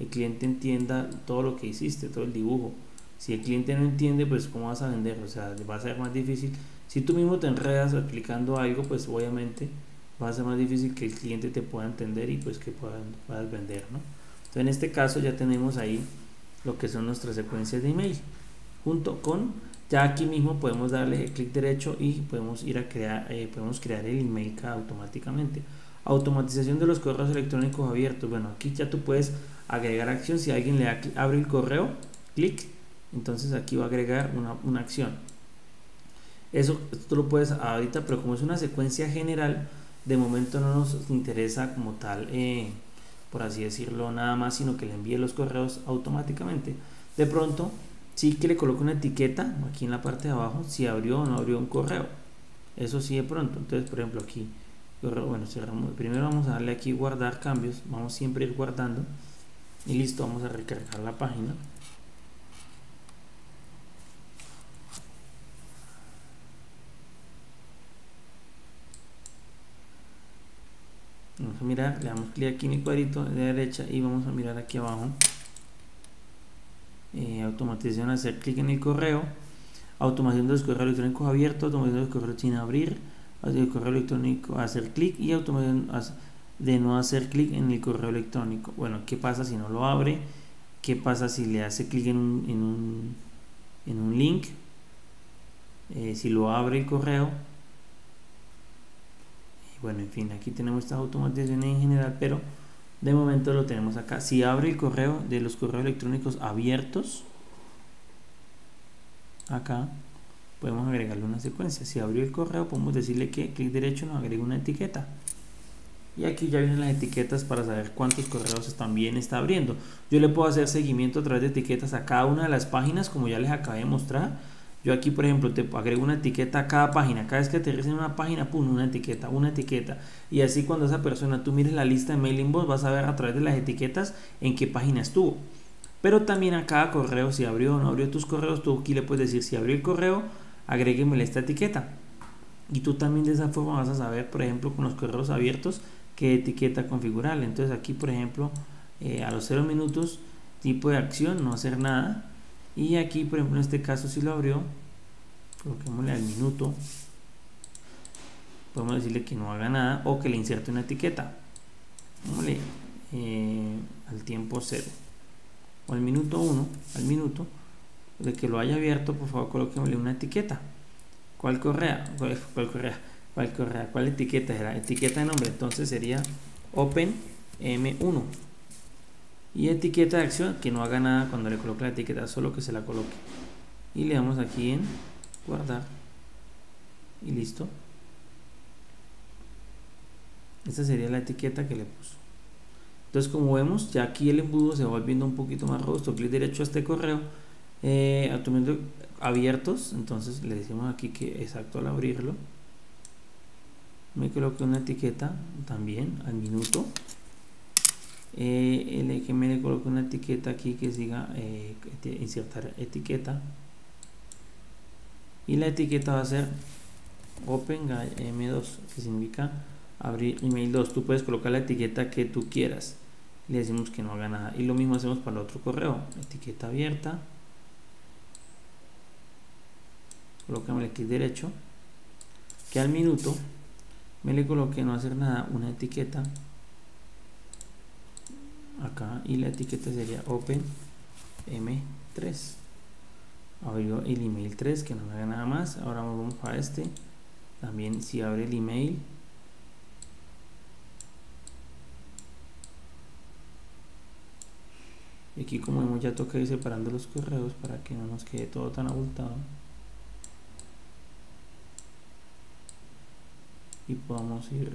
el cliente entienda todo lo que hiciste, todo el dibujo. Si el cliente no entiende, pues cómo vas a vender, o sea, va a ser más difícil. Si tú mismo te enredas explicando algo, pues obviamente va a ser más difícil que el cliente te pueda entender y pues que puedas, puedas vender, ¿no? Entonces en este caso ya tenemos ahí lo que son nuestras secuencias de email, junto con ya aquí mismo podemos darle clic derecho y podemos ir a crear eh, podemos crear el email automáticamente automatización de los correos electrónicos abiertos bueno aquí ya tú puedes agregar acción. Si alguien le abre el correo clic entonces aquí va a agregar una, acción. Eso tú lo puedes ahorita pero como es una secuencia general de momento no nos interesa como tal eh, por así decirlo nada más sino que le envíe los correos automáticamente. De pronto sí que le coloco una etiqueta aquí en la parte de abajo si abrió o no abrió un correo. Eso sí de pronto. Entonces por ejemplo aquí bueno cerramos primero vamos a darle aquí guardar cambios. Vamos siempre a ir guardando y listo vamos a recargar la página. Vamos a mirar le damos clic aquí en el cuadrito de derecha y vamos a mirar aquí abajo. Eh, automatización hacer clic en el correo, automación de los correos electrónicos abiertos, automatización de los correos sin abrir, el correo electrónico hacer clic y automación de no hacer clic en el correo electrónico. Bueno, ¿qué pasa si no lo abre? ¿Qué pasa si le hace clic en un, en un, en un link? Eh, si lo abre el correo. Y bueno, en fin, aquí tenemos estas automatizaciones en general, pero de momento lo tenemos acá si abre el correo de los correos electrónicos abiertos acá podemos agregarle una secuencia si abrió el correo podemos decirle que clic derecho nos agrega una etiqueta y aquí ya vienen las etiquetas para saber cuántos correos también está abriendo yo le puedo hacer seguimiento a través de etiquetas a cada una de las páginas como ya les acabé de mostrar yo aquí, por ejemplo, te agrego una etiqueta a cada página. Cada vez que te en una página, pum, una etiqueta, una etiqueta. Y así cuando esa persona, tú mires la lista de mailing box, vas a ver a través de las etiquetas en qué página estuvo. Pero también a cada correo, si abrió o no abrió tus correos, tú aquí le puedes decir, si abrió el correo, agrégueme esta etiqueta. Y tú también de esa forma vas a saber, por ejemplo, con los correos abiertos, qué etiqueta configurar. Entonces aquí, por ejemplo, eh, a los 0 minutos, tipo de acción, no hacer nada y aquí por ejemplo en este caso si lo abrió coloquémosle al minuto podemos decirle que no haga nada o que le inserte una etiqueta eh, al tiempo 0 o al minuto 1 al minuto de que lo haya abierto, por favor colóquenle una etiqueta. ¿Cuál correa? ¿Cuál, correa? ¿Cuál correa? ¿Cuál etiqueta era? Etiqueta de nombre, entonces sería Open M1. Y etiqueta de acción, que no haga nada cuando le coloque la etiqueta, solo que se la coloque. Y le damos aquí en guardar. Y listo. Esta sería la etiqueta que le puso. Entonces como vemos, ya aquí el embudo se va volviendo un poquito más robusto. Clic derecho a este correo eh, abiertos entonces le decimos aquí que exacto al abrirlo me coloque una etiqueta también al minuto. Eh, el que me le coloque una etiqueta aquí que siga eh, insertar etiqueta. Y la etiqueta va a ser open m2 que significa abrir email 2 tú puedes colocar la etiqueta que tú quieras. Le decimos que no haga nada. Y lo mismo hacemos para el otro correo. Etiqueta abierta. Colocamos el clic derecho. Que al minuto me le coloque no hacer nada una etiqueta acá y la etiqueta sería open m3 abrió el email 3 que no me haga nada más. Ahora vamos a este. También si abre el email. Aquí como vemos ya toca ir separando los correos para que no nos quede todo tan abultado y podamos ir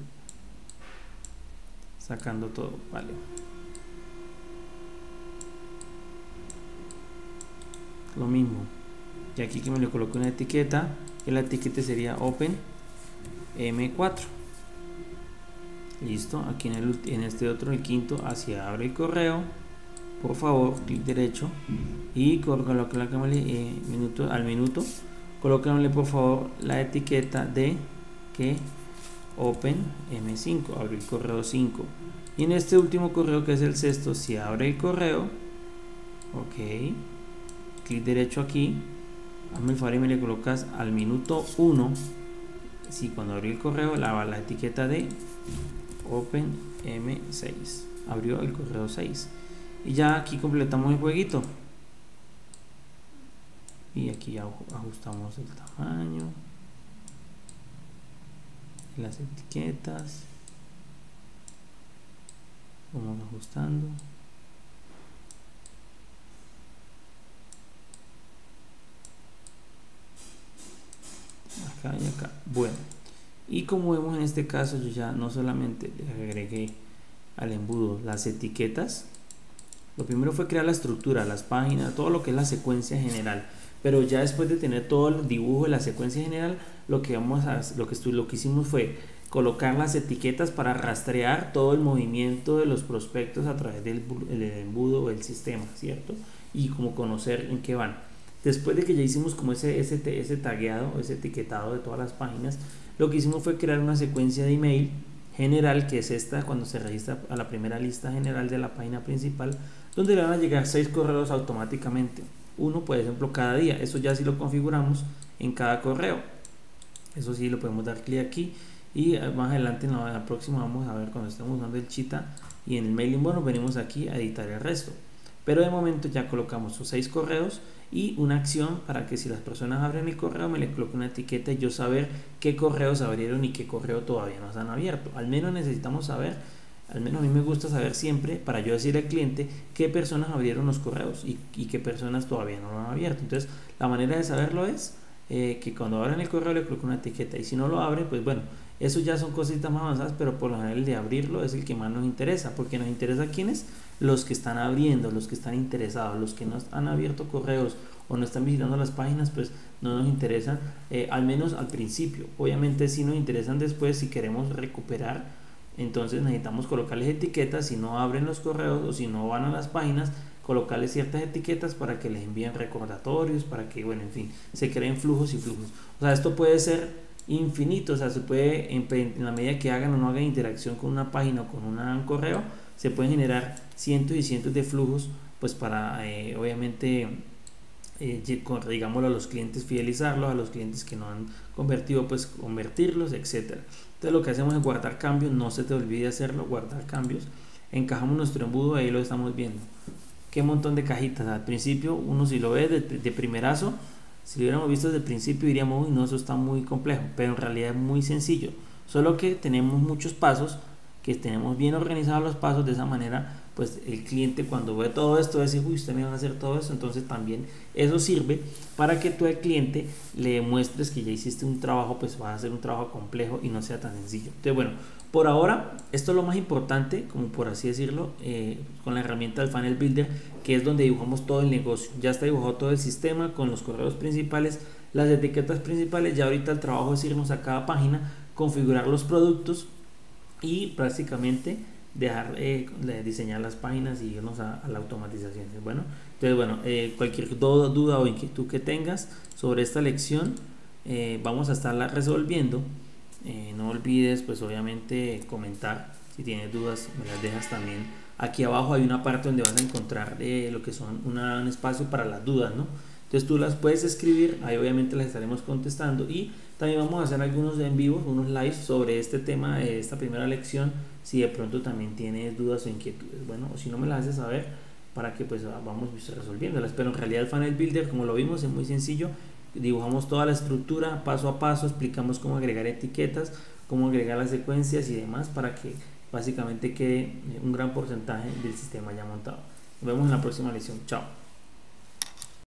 sacando todo vale. Lo mismo. Y aquí que me le coloco una etiqueta que la etiqueta sería open m4 listo aquí en, el, en este otro el quinto hacia abre el correo. Por favor clic derecho y colocámosle eh, minuto al minuto. Colocámosle por favor la etiqueta de que Open M5, abre el correo 5. Y en este último correo que es el sexto, si abre el correo, ok, clic derecho aquí, hazme el favor y me le colocas al minuto 1. Si cuando abrió el correo, la, la etiqueta de Open M6. Abrió el correo 6. Y ya aquí completamos el jueguito. Y aquí ajustamos el tamaño las etiquetas vamos ajustando acá y acá. Bueno y como vemos en este caso yo ya no solamente le agregué al embudo las etiquetas lo primero fue crear la estructura las páginas todo lo que es la secuencia general. Pero ya después de tener todo el dibujo de la secuencia general lo que vamos a lo que lo que hicimos fue colocar las etiquetas para rastrear todo el movimiento de los prospectos a través del, embudo del sistema cierto y como conocer en qué van después de que ya hicimos como ese, ese, ese tagueado ese etiquetado de todas las páginas lo que hicimos fue crear una secuencia de email general que es esta cuando se registra a la primera lista general de la página principal donde le van a llegar seis correos automáticamente uno, por ejemplo, cada día. Eso ya sí lo configuramos en cada correo. Eso sí lo podemos dar clic aquí y eh, más adelante en la, próxima vamos a ver cuando estemos usando el chita y en el mailing bueno venimos aquí a editar el resto. Pero de momento ya colocamos sus seis correos y una acción para que si las personas abren el correo me le coloque una etiqueta y yo saber qué correos abrieron y qué correo todavía no se han abierto. Al menos necesitamos saber al menos a mí me gusta saber siempre, para yo decirle al cliente, qué personas abrieron los correos y, qué personas todavía no lo han abierto. Entonces, la manera de saberlo es eh, que cuando abran el correo le coloque una etiqueta y si no lo abre, pues bueno, eso ya son cositas más avanzadas, pero por lo general el de abrirlo es el que más nos interesa, porque nos interesa quiénes, los que están abriendo, los que están interesados, los que no han abierto correos o no están visitando las páginas, pues no nos interesan, eh, al menos al principio. Obviamente sí nos interesan después si queremos recuperar entonces necesitamos colocarles etiquetas si no abren los correos o si no van a las páginas, colocarles ciertas etiquetas para que les envíen recordatorios, para que, bueno, en fin, se creen flujos y flujos. O sea, esto puede ser infinito, o sea, se puede, en, la medida que hagan o no hagan interacción con una página o con un correo, se pueden generar cientos y cientos de flujos, pues para, eh, obviamente, eh, digámoslo a los clientes fidelizarlos, a los clientes que no han convertido, pues convertirlos, etcétera. Entonces lo que hacemos es guardar cambios, no se te olvide hacerlo, guardar cambios. Encajamos nuestro embudo, ahí lo estamos viendo. Qué montón de cajitas. Al principio, uno si lo ve de, primerazo, si lo hubiéramos visto desde el principio diríamos, uy, no, eso está muy complejo, pero en realidad es muy sencillo. Solo que tenemos muchos pasos, que tenemos bien organizados los pasos, de esa manera, pues el cliente cuando ve todo esto, decir, uy, usted me va a hacer todo eso, entonces también eso sirve para que tú al cliente le demuestres que ya hiciste un trabajo, pues va a ser un trabajo complejo y no sea tan sencillo. Entonces, bueno, por ahora, esto es lo más importante, como por así decirlo, eh, con la herramienta del Funnel Builder, que es donde dibujamos todo el negocio. Ya está dibujado todo el sistema con los correos principales, las etiquetas principales. Ya ahorita el trabajo es irnos a cada página, configurar los productos y prácticamente dejar eh, diseñar las páginas y irnos a, la automatización. Bueno, entonces, bueno, eh, cualquier duda o inquietud que tengas sobre esta lección, vamos a estarla resolviendo. Eh, no olvides, pues obviamente, comentar. Si tienes dudas, me las dejas también. Aquí abajo hay una parte donde vas a encontrar eh, lo que son un espacio para las dudas, ¿no? Entonces tú las puedes escribir, ahí obviamente las estaremos contestando y también vamos a hacer algunos en vivo, unos live sobre este tema, de esta primera lección, si de pronto también tienes dudas o inquietudes, bueno, o si no me las haces saber para que pues vamos resolviéndolas, pero en realidad el Funnel Builder, como lo vimos, es muy sencillo, dibujamos toda la estructura paso a paso, explicamos cómo agregar etiquetas, cómo agregar las secuencias y demás para que básicamente quede un gran porcentaje del sistema ya montado. Nos vemos en la próxima lección. Chao.